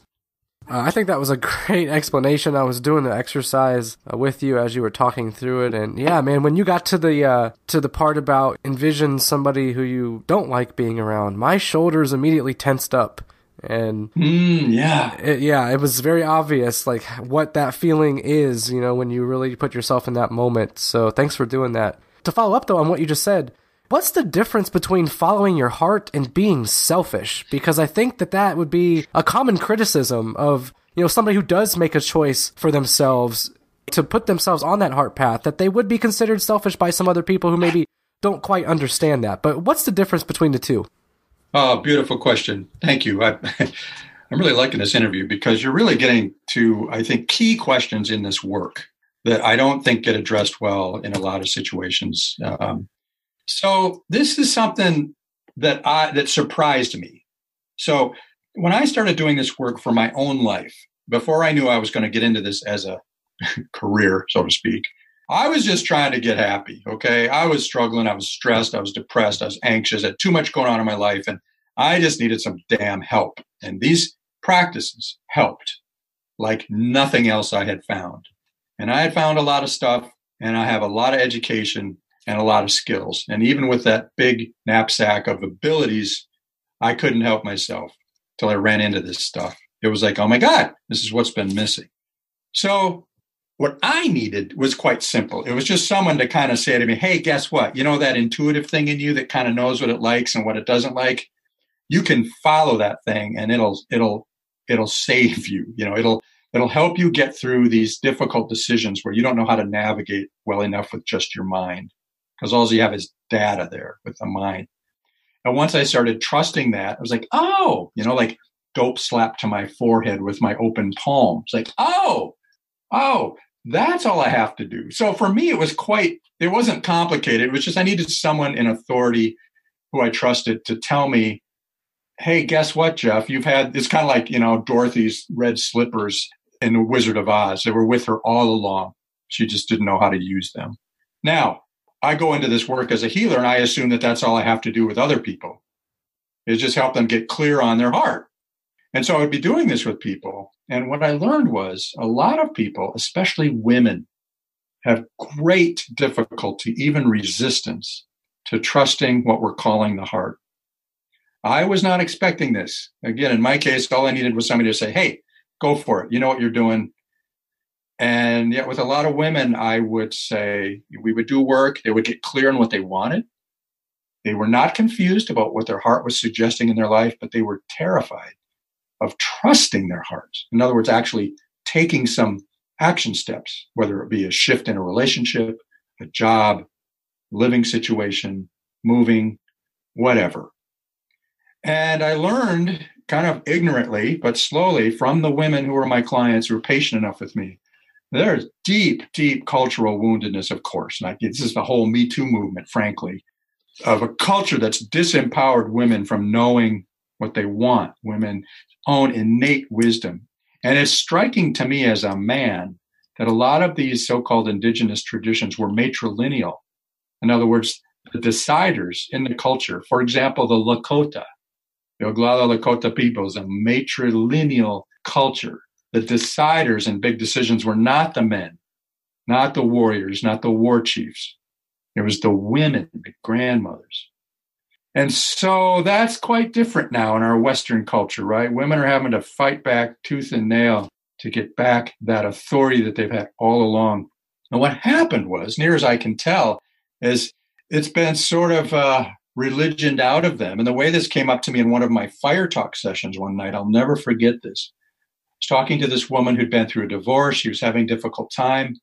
Uh, I think that was a (laughs) great explanation. I was doing the exercise uh, with you as you were talking through it, and yeah, man, when you got to the uh, to the part about envision somebody who you don't like being around, my shoulders immediately tensed up and mm, yeah it, yeah it was very obvious like what that feeling is you know when you really put yourself in that moment so thanks for doing that to follow up though on what you just said what's the difference between following your heart and being selfish because i think that that would be a common criticism of you know somebody who does make a choice for themselves to put themselves on that heart path that they would be considered selfish by some other people who maybe don't quite understand that but what's the difference between the two Oh, beautiful question. Thank you. I, (laughs) I'm really liking this interview because you're really getting to, I think, key questions in this work that I don't think get addressed well in a lot of situations. Um, so this is something that I that surprised me. So when I started doing this work for my own life, before I knew I was going to get into this as a (laughs) career, so to speak, I was just trying to get happy. Okay. I was struggling. I was stressed. I was depressed. I was anxious. I had too much going on in my life. And I just needed some damn help. And these practices helped like nothing else I had found. And I had found a lot of stuff and I have a lot of education and a lot of skills. And even with that big knapsack of abilities, I couldn't help myself till I ran into this stuff. It was like, oh my God, this is what's been missing. So what I needed was quite simple. It was just someone to kind of say to me, hey, guess what? You know that intuitive thing in you that kind of knows what it likes and what it doesn't like? You can follow that thing and it'll it'll it'll save you. You know, it'll it'll help you get through these difficult decisions where you don't know how to navigate well enough with just your mind. Because all you have is data there with the mind. And once I started trusting that, I was like, oh, you know, like dope slap to my forehead with my open palm. It's like, oh, oh, that's all I have to do. So for me, it was quite, it wasn't complicated. It was just I needed someone in authority who I trusted to tell me, hey, guess what, Jeff? You've had, it's kind of like, you know, Dorothy's red slippers in The Wizard of Oz. They were with her all along. She just didn't know how to use them. Now, I go into this work as a healer and I assume that that's all I have to do with other people is just help them get clear on their heart. And so I would be doing this with people and what I learned was a lot of people, especially women, have great difficulty, even resistance to trusting what we're calling the heart. I was not expecting this. Again, in my case, all I needed was somebody to say, hey, go for it. You know what you're doing. And yet, with a lot of women, I would say we would do work, they would get clear on what they wanted. They were not confused about what their heart was suggesting in their life, but they were terrified of trusting their hearts. In other words, actually taking some action steps, whether it be a shift in a relationship, a job, living situation, moving, whatever. And I learned kind of ignorantly, but slowly from the women who were my clients who were patient enough with me. There's deep, deep cultural woundedness, of course. Like this is the whole Me Too movement, frankly, of a culture that's disempowered women from knowing what they want, women own innate wisdom. And it's striking to me as a man that a lot of these so-called indigenous traditions were matrilineal. In other words, the deciders in the culture, for example, the Lakota, the Oglala Lakota people is a matrilineal culture. The deciders in big decisions were not the men, not the warriors, not the war chiefs. It was the women, the grandmothers. And so that's quite different now in our Western culture, right? Women are having to fight back tooth and nail to get back that authority that they've had all along. And what happened was, near as I can tell, is it's been sort of uh, religioned out of them. And the way this came up to me in one of my fire talk sessions one night, I'll never forget this. I was talking to this woman who'd been through a divorce. She was having a difficult time.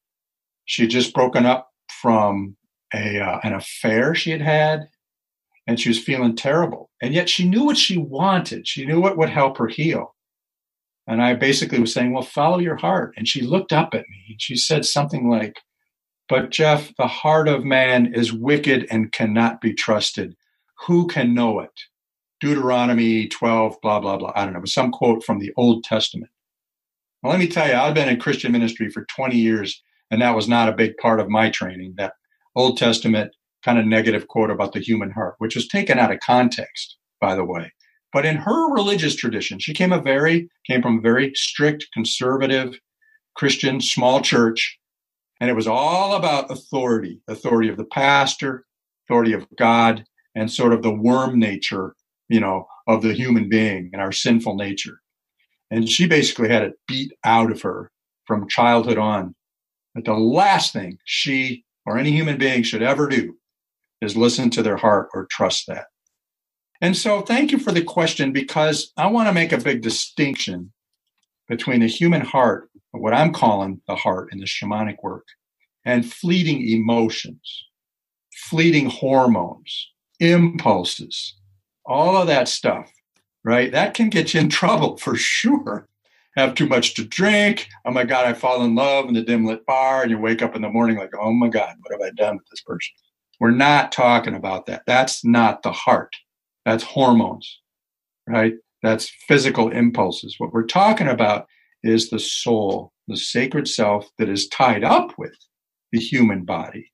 She had just broken up from a uh, an affair she had had, and she was feeling terrible. And yet she knew what she wanted. She knew what would help her heal. And I basically was saying, "Well, follow your heart." And she looked up at me and she said something like, but Jeff, the heart of man is wicked and cannot be trusted. Who can know it? Deuteronomy 12, blah, blah, blah. I don't know, some quote from the Old Testament. Well, let me tell you, I've been in Christian ministry for 20 years, and that was not a big part of my training. That Old Testament kind of negative quote about the human heart, which was taken out of context, by the way. But in her religious tradition, she came a very came from a very strict, conservative, Christian small church and it was all about authority authority of the pastor, authority of God, and sort of the worm nature, you know, of the human being and our sinful nature. And she basically had it beat out of her from childhood on that the last thing she or any human being should ever do is listen to their heart or trust that. And so, thank you for the question because I want to make a big distinction between the human heart what I'm calling the heart in the shamanic work, and fleeting emotions, fleeting hormones, impulses, all of that stuff, right? That can get you in (laughs) trouble for sure. Have too much to drink. Oh my God, I fall in love in the dim lit bar, and you wake up in the morning like, oh my God, what have I done with this person? We're not talking about that. That's not the heart. That's hormones, right? That's physical impulses. What we're talking about is the soul, the sacred self that is tied up with the human body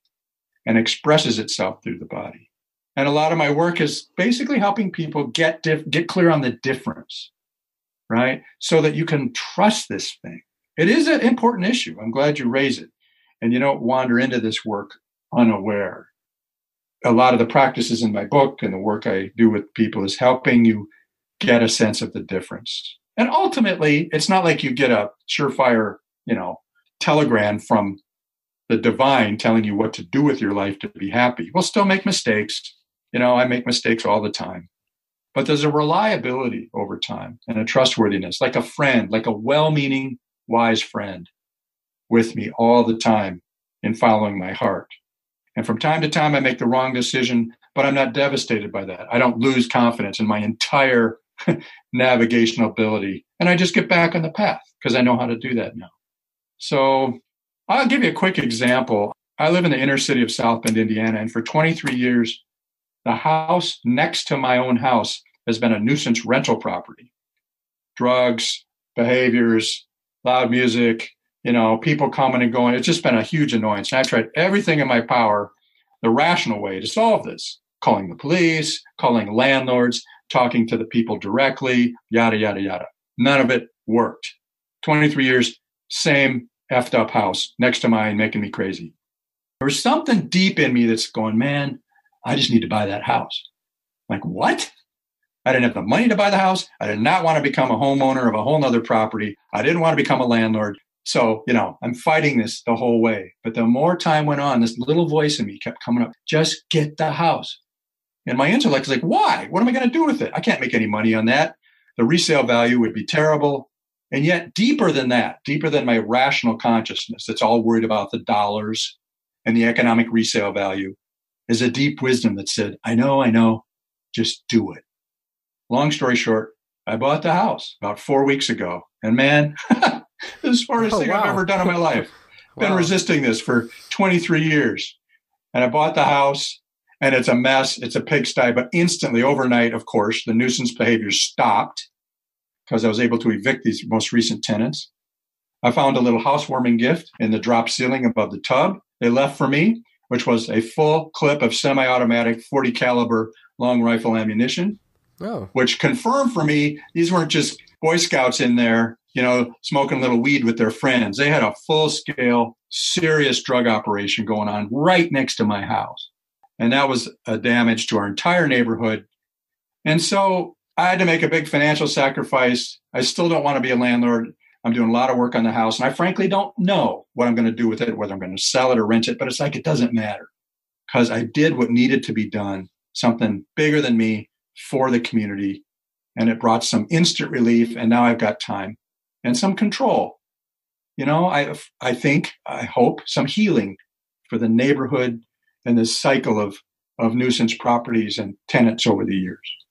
and expresses itself through the body. And a lot of my work is basically helping people get dif- get clear on the difference, right? So that you can trust this thing. It is an important issue. I'm glad you raise it. And you don't wander into this work unaware. A lot of the practices in my book and the work I do with people is helping you get a sense of the difference. And ultimately, it's not like you get a surefire, you know, telegram from the divine telling you what to do with your life to be happy. We'll still make mistakes. You know, I make mistakes all the time. But there's a reliability over time and a trustworthiness, like a friend, like a well meaning, wise friend with me all the time in following my heart. And from time to time, I make the wrong decision, but I'm not devastated by that. I don't lose confidence in my entire (laughs) navigational ability. And I just get back on the path because I know how to do that now. So I'll give you a quick example. I live in the inner city of South Bend, Indiana, and for 23 years, the house next to my own house has been a nuisance rental property. Drugs, behaviors, loud music, you know, people coming and going. It's just been a huge annoyance. And I've tried everything in my power, the rational way to solve this calling the police, calling landlords, talking to the people directly, yada, yada, yada. None of it worked. 23 years, same effed up house next to mine making me crazy. There was something deep in me that's going, man, I just need to buy that house. like, what? I didn't have the money to buy the house. I did not want to become a homeowner of a whole nother property. I didn't want to become a landlord. So, you know, I'm fighting this the whole way. But the more time went on, this little voice in me kept coming up just get the house. And my intellect is like, why? What am I going to do with it? I can't make any money on that. The resale value would be terrible. And yet, deeper than that, deeper than my rational consciousness that's all worried about the dollars and the economic resale value, is a deep wisdom that said, I know, I know, just do it. Long story short, I bought the house about four weeks ago. And man, (laughs) this is the smartest oh, thing wow. I've ever done in my life. (laughs) wow. Been resisting this for 23 years. And I bought the house and it's a mess. It's a pigsty. But instantly, overnight, of course, the nuisance behavior stopped because I was able to evict these most recent tenants. I found a little housewarming gift in the drop ceiling above the tub. They left for me, which was a full clip of semi-automatic 40 caliber long rifle ammunition oh. which confirmed for me these weren't just Boy Scouts in there, you know, smoking a little weed with their friends. They had a full scale, serious drug operation going on right next to my house. And that was a damage to our entire neighborhood. And so I had to make a big financial sacrifice. I still don't want to be a landlord. I'm doing a lot of work on the house. And I frankly don't know what I'm going to do with it, whether I'm going to sell it or rent it. But it's like it doesn't matter because I did what needed to be done, something bigger than me for the community. And it brought some instant relief. And now I've got time and some control. You know, I, I think, I hope some healing for the neighborhood and this cycle of, of nuisance properties and tenants over the years.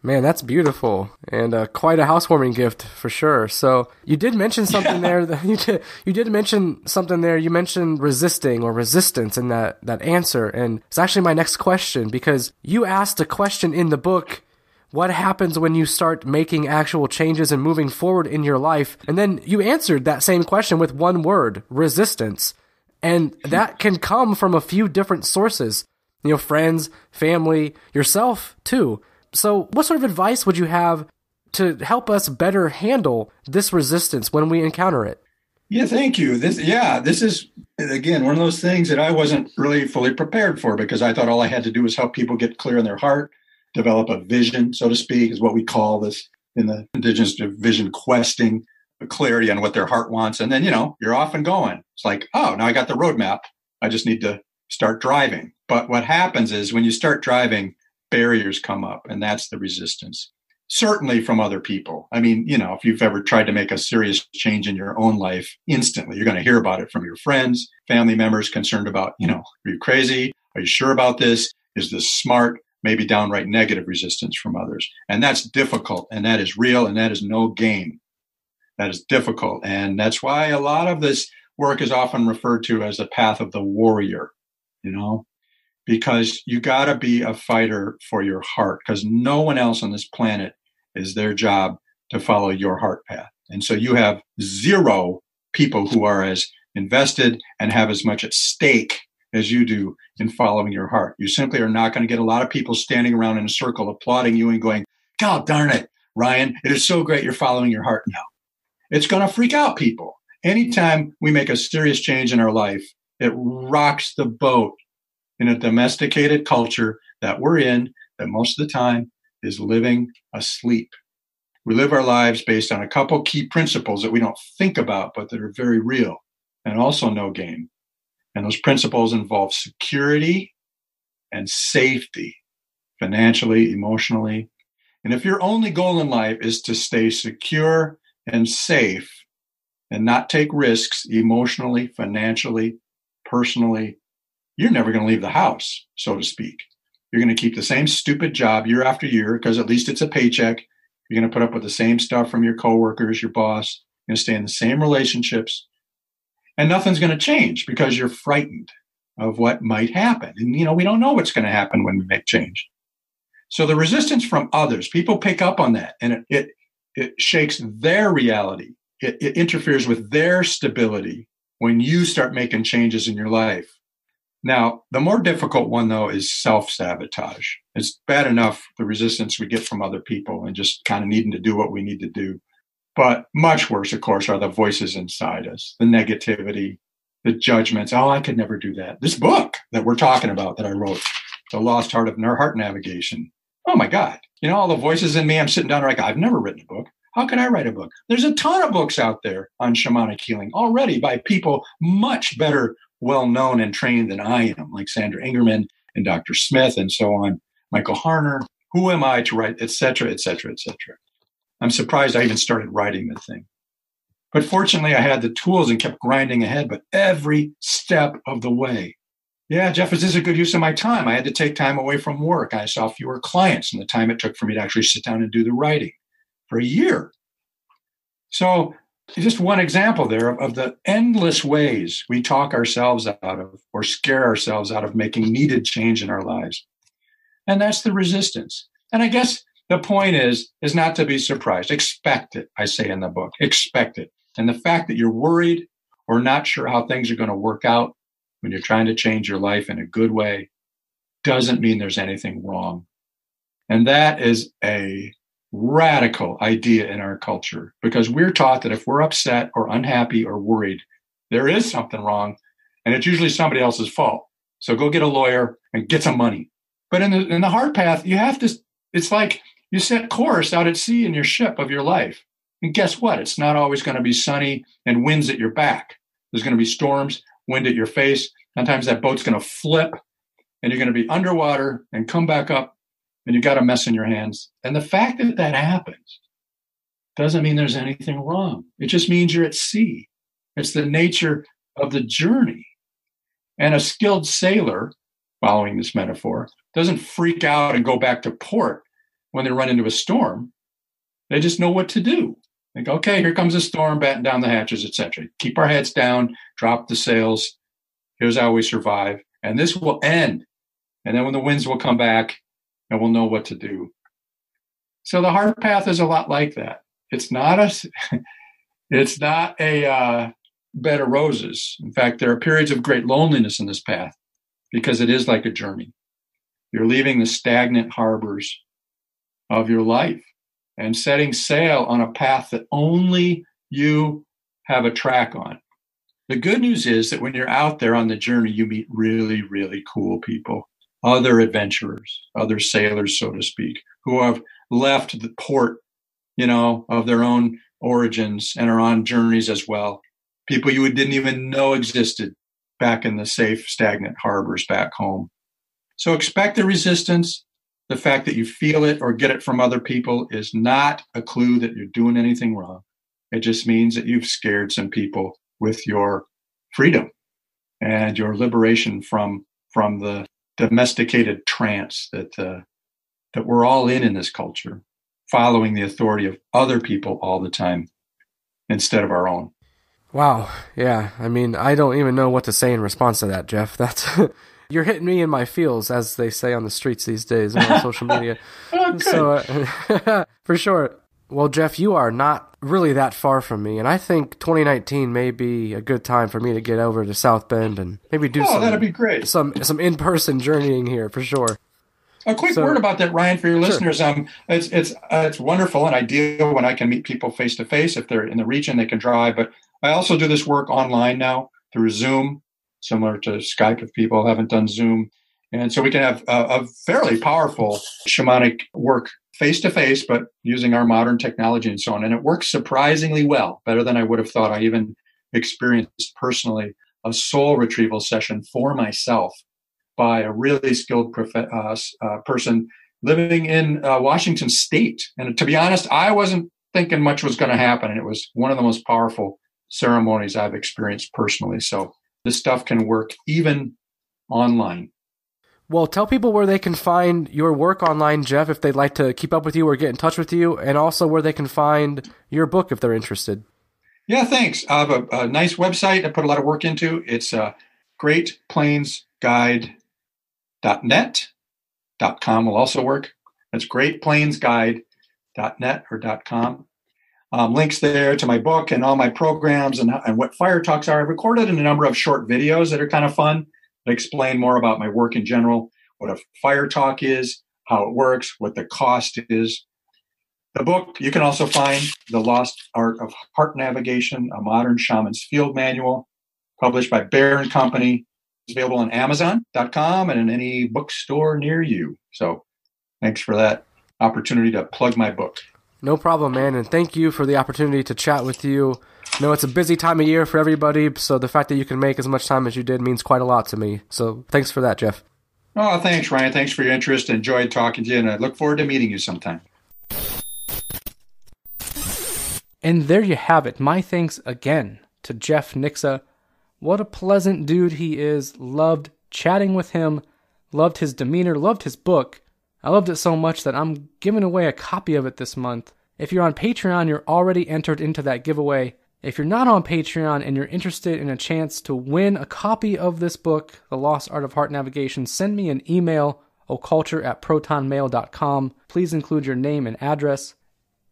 Man, that's beautiful and uh, quite a housewarming gift for sure. So you did mention (laughs) something yeah. there. That (laughs) you did, you did mention something there. You mentioned resisting or resistance in that that answer, and it's actually my next question because you asked a question in the book. What happens when you start making actual changes and moving forward in your life? And then you answered that same question with one word: resistance. And that can come from a few different sources. You know, friends, family, yourself too. So, what sort of advice would you have to help us better handle this resistance when we encounter it? Yeah, thank you. This, yeah, this is again one of those things that I wasn't really fully prepared for because I thought all I had to do was help people get clear in their heart, develop a vision, so to speak, is what we call this in the indigenous vision questing, clarity on what their heart wants, and then you know you're off and going. It's like, oh, now I got the roadmap. I just need to start driving. But what happens is when you start driving, barriers come up, and that's the resistance. Certainly from other people. I mean, you know, if you've ever tried to make a serious change in your own life, instantly you're going to hear about it from your friends, family members concerned about, you know, are you crazy? Are you sure about this? Is this smart? Maybe downright negative resistance from others. And that's difficult and that is real and that is no game. That is difficult. And that's why a lot of this work is often referred to as the path of the warrior. You know, because you got to be a fighter for your heart because no one else on this planet is their job to follow your heart path. And so you have zero people who are as invested and have as much at stake as you do in following your heart. You simply are not going to get a lot of people standing around in a circle applauding you and going, God darn it, Ryan, it is so great you're following your heart now. It's going to freak out people. Anytime we make a serious change in our life, it rocks the boat in a domesticated culture that we're in that most of the time is living asleep. We live our lives based on a couple key principles that we don't think about, but that are very real and also no game. And those principles involve security and safety, financially, emotionally. And if your only goal in life is to stay secure and safe and not take risks emotionally, financially, personally, you're never going to leave the house, so to speak. You're going to keep the same stupid job year after year because at least it's a paycheck. You're going to put up with the same stuff from your coworkers, your boss. You're going to stay in the same relationships. And nothing's going to change because you're frightened of what might happen. And, you know, we don't know what's going to happen when we make change. So the resistance from others, people pick up on that and it, it, it shakes their reality. It, it interferes with their stability when you start making changes in your life. Now, the more difficult one, though, is self sabotage. It's bad enough the resistance we get from other people and just kind of needing to do what we need to do. But much worse, of course, are the voices inside us, the negativity, the judgments. Oh, I could never do that. This book that we're talking about that I wrote, The Lost Art of Heart Navigation. oh my God, you know, all the voices in me, I'm sitting down like, I've never written a book. How can I write a book? There's a ton of books out there on shamanic healing already by people much better well known and trained than I am, like Sandra Ingerman and Dr. Smith and so on, Michael Harner. Who am I to write, et cetera, et cetera, et cetera. I'm surprised I even started writing the thing. But fortunately, I had the tools and kept grinding ahead, but every step of the way. Yeah, Jeff, is this a good use of my time? I had to take time away from work. I saw fewer clients and the time it took for me to actually sit down and do the writing for a year. So, just one example there of, the endless ways we talk ourselves out of or scare ourselves out of making needed change in our lives. And that's the resistance. And I guess the point is is not to be surprised. Expect it, I say in the book. Expect it. And the fact that you're worried or not sure how things are going to work out when you're trying to change your life in a good way doesn't mean there's anything wrong. And that is a radical idea in our culture because we're taught that if we're upset or unhappy or worried, there is something wrong and it's usually somebody else's fault. So go get a lawyer and get some money. But in the in the heart path, you have to it's like you set course out at sea in your ship of your life. And guess what? It's not always going to be sunny and winds at your back. There's going to be storms, wind at your face. Sometimes that boat's going to flip and you're going to be underwater and come back up and you've got a mess in your hands. And the fact that that happens doesn't mean there's anything wrong. It just means you're at sea. It's the nature of the journey. And a skilled sailor, following this metaphor, doesn't freak out and go back to port when they run into a storm. They just know what to do. Think, okay, here comes a storm, batten down the hatches, etc. Keep our heads down, drop the sails. Here's how we survive. And this will end. And then when the winds will come back, and we'll know what to do. So the heart path is a lot like that. It's not a, (laughs) it's not a uh, bed of roses. In fact, there are periods of great loneliness in this path because it is like a journey. You're leaving the stagnant harbors of your life and setting sail on a path that only you have a track on. The good news is that when you're out there on the journey, you meet really, really cool people other adventurers, other sailors, so to speak, who have left the port, you know, of their own origins and are on journeys as well. People you didn't even know existed back in the safe, stagnant harbors back home. So expect the resistance. The fact that you feel it or get it from other people is not a clue that you're doing anything wrong. It just means that you've scared some people with your freedom and your liberation from from the domesticated trance that uh, that we're all in in this culture, following the authority of other people all the time instead of our own. Wow. Yeah. I mean, I don't even know what to say in response to that, Jeff. (laughs) That's you're hitting me in my feels, as they say on the streets these days and on (laughs) social media. oh, so, uh, (laughs) for sure. Well, Jeff, you are not really that far from me, and I think 2019 may be a good time for me to get over to South Bend and maybe do oh, some, that'd be great. some some in person journeying here for sure. A quick So- word about that, Ryan, for your Sure. listeners. Um, it's it's uh, it's wonderful and ideal when I can meet people face to face. If they're in the region, they can drive. But I also do this work online now through Zoom, similar to Skype. If people haven't done Zoom, and so we can have a, a fairly powerful shamanic work face to face, but using our modern technology and so on. And it works surprisingly well, better than I would have thought. I even experienced personally a soul retrieval session for myself by a really skilled prof- uh, uh, person living in uh, Washington State. And to be honest, I wasn't thinking much was going to happen. And it was one of the most powerful ceremonies I've experienced personally. So this stuff can work even online. Well, tell people where they can find your work online, Jeff, if they'd like to keep up with you or get in touch with you, and also where they can find your book if they're interested. Yeah, thanks. I have a, a nice website I put a lot of work into. It's uh, will also work. That's greatplainsguide.net or .com. Um, links there to my book and all my programs and, and what Fire Talks are. I've recorded in a number of short videos that are kind of fun that explain more about my work in general, what a Fire Talk is, how it works, what the cost is. The book, you can also find The Lost Art of Heart Navigation, a modern shaman's field manual, published by Bear and Company. It's available on Amazon.com and in any bookstore near you. So Thanks for that opportunity to plug my book. No problem, man. And thank you for the opportunity to chat with you. I know it's a busy time of year for everybody, so the fact that you can make as much time as you did means quite a lot to me. So thanks for that, Jeff. Oh, thanks, Ryan. Thanks for your interest. Enjoyed talking to you, and I look forward to meeting you sometime. And there you have it. My thanks again to Jeff Nixa. What a pleasant dude he is. Loved chatting with him, loved his demeanor, loved his book. I loved it so much that I'm giving away a copy of it this month. If you're on Patreon, you're already entered into that giveaway. If you're not on Patreon and you're interested in a chance to win a copy of this book, The Lost Art of Heart Navigation, send me an email, occulture at protonmail.com. Please include your name and address.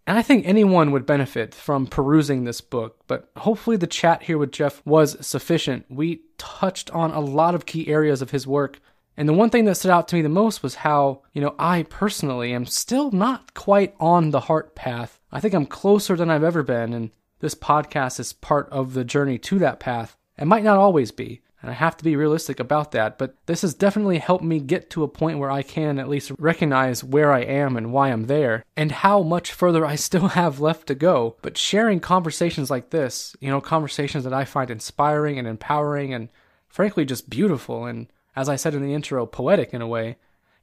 And I think anyone would benefit from perusing this book, but hopefully the chat here with Jeff was sufficient. We touched on a lot of key areas of his work. And the one thing that stood out to me the most was how, you know, I personally am still not quite on the heart path. I think I'm closer than I've ever been, and this podcast is part of the journey to that path. It might not always be, and I have to be realistic about that, but this has definitely helped me get to a point where I can at least recognize where I am and why I'm there, and how much further I still (laughs) have left to go. But sharing conversations like this, you know, conversations that I find inspiring and empowering and frankly just beautiful, and as I said in the intro, poetic in a way.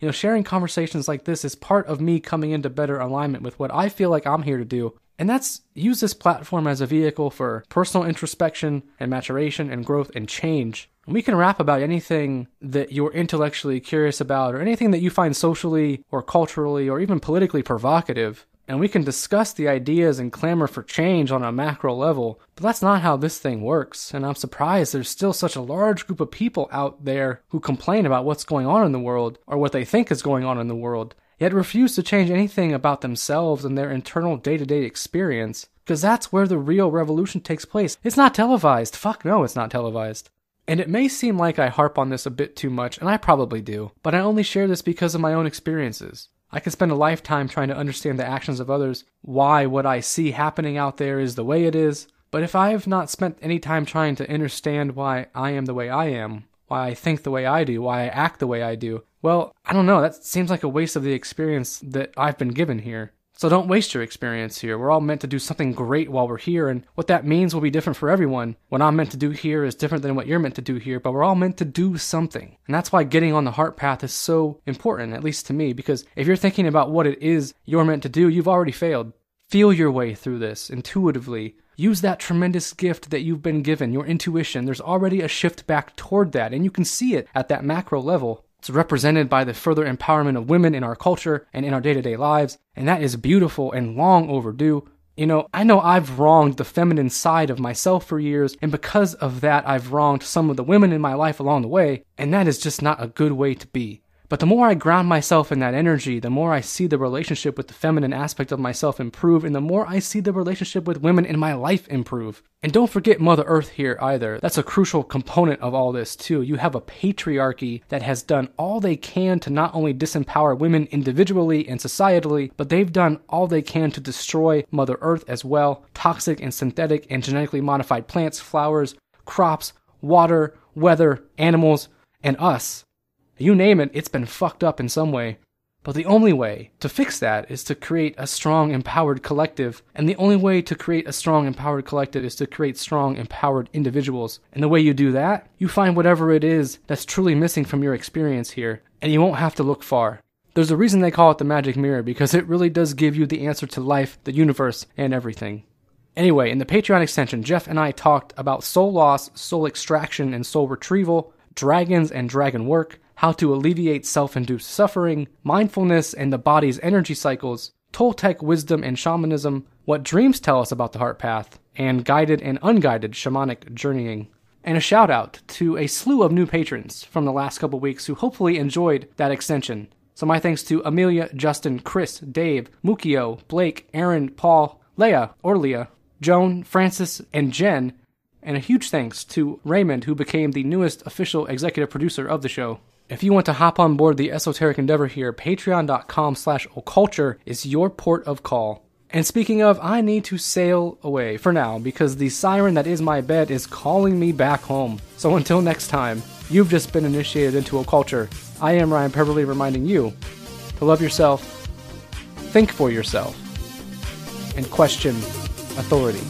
You know, sharing conversations like this is part of me coming into better alignment with what I feel like I'm here to do and that's use this platform as a vehicle for personal introspection and maturation and growth and change. And we can rap about anything that you're intellectually curious about or anything that you find socially or culturally or even politically provocative. And we can discuss the ideas and clamor for change on a macro level, but that's not how this thing works. And I'm surprised there's still such a large group of people out there who complain about what's going on in the world or what they think is going on in the world yet refuse to change anything about themselves and their internal day to day experience, because that's where the real revolution takes place. It's not televised. Fuck no, it's not televised. And it may seem like I harp on this a bit too much, and I probably do, but I only share this because of my own experiences. I could spend a lifetime trying to understand the actions of others, why what I see happening out there is the way it is, but if I have not spent any time trying to understand why I am the way I am, why I think the way I do, why I act the way I do, well, I don't know. That seems like a waste of the experience that I've been given here. So don't waste your experience here. We're all meant to do something great while we're here, and what that means will be different for everyone. What I'm meant to do here is different than what you're meant to do here, but we're all meant to do something. And that's why getting on the heart path is so important, at least to me, because if you're thinking about what it is you're meant to do, you've already failed. Feel your way through this intuitively. Use that tremendous gift that you've been given, your intuition. There's already a shift back toward that, and you can see it at that macro level. It's represented by the further empowerment of women in our culture and in our day to day lives, and that is beautiful and long overdue. You know, I know I've wronged the feminine side of myself for years, and because of that, I've wronged some of the women in my life along the way, and that is just not a good way to be. But the more I ground myself in that energy, the more I see the relationship with the feminine aspect of myself improve, and the more I see the relationship with women in my life improve. And don't forget Mother Earth here either. That's a crucial component of all this, too. You have a patriarchy that has done all they can to not only disempower women individually and societally, but they've done all they can to destroy Mother Earth as well. Toxic and synthetic and genetically modified plants, flowers, crops, water, weather, animals, and us. You name it, it's been fucked up in some way. But the only way to fix that is to create a strong, empowered collective. And the only way to create a strong, empowered collective is to create strong, empowered individuals. And the way you do that, you find whatever it is that's truly missing from your experience here, and you won't have to look far. There's a reason they call it the magic mirror, because it really does give you the answer to life, the universe, and everything. Anyway, in the Patreon extension, Jeff and I talked about soul loss, soul extraction, and soul retrieval, dragons and dragon work, how to alleviate self induced suffering, mindfulness and the body's energy cycles, Toltec wisdom and shamanism, what dreams tell us about the heart path, and guided and unguided shamanic journeying. And a shout out to a slew of new patrons from the last couple weeks who hopefully enjoyed that extension. So, my thanks to Amelia, Justin, Chris, Dave, Mukio, Blake, Aaron, Paul, Leah, Orlia, Joan, Francis, and Jen, and a huge thanks to Raymond, who became the newest official executive producer of the show. If you want to hop on board the esoteric endeavor here, patreon.com slash occulture is your port of call. And speaking of, I need to sail away for now because the siren that is my bed is calling me back home. So until next time, you've just been initiated into occulture. I am Ryan Peverly reminding you to love yourself, think for yourself, and question authority.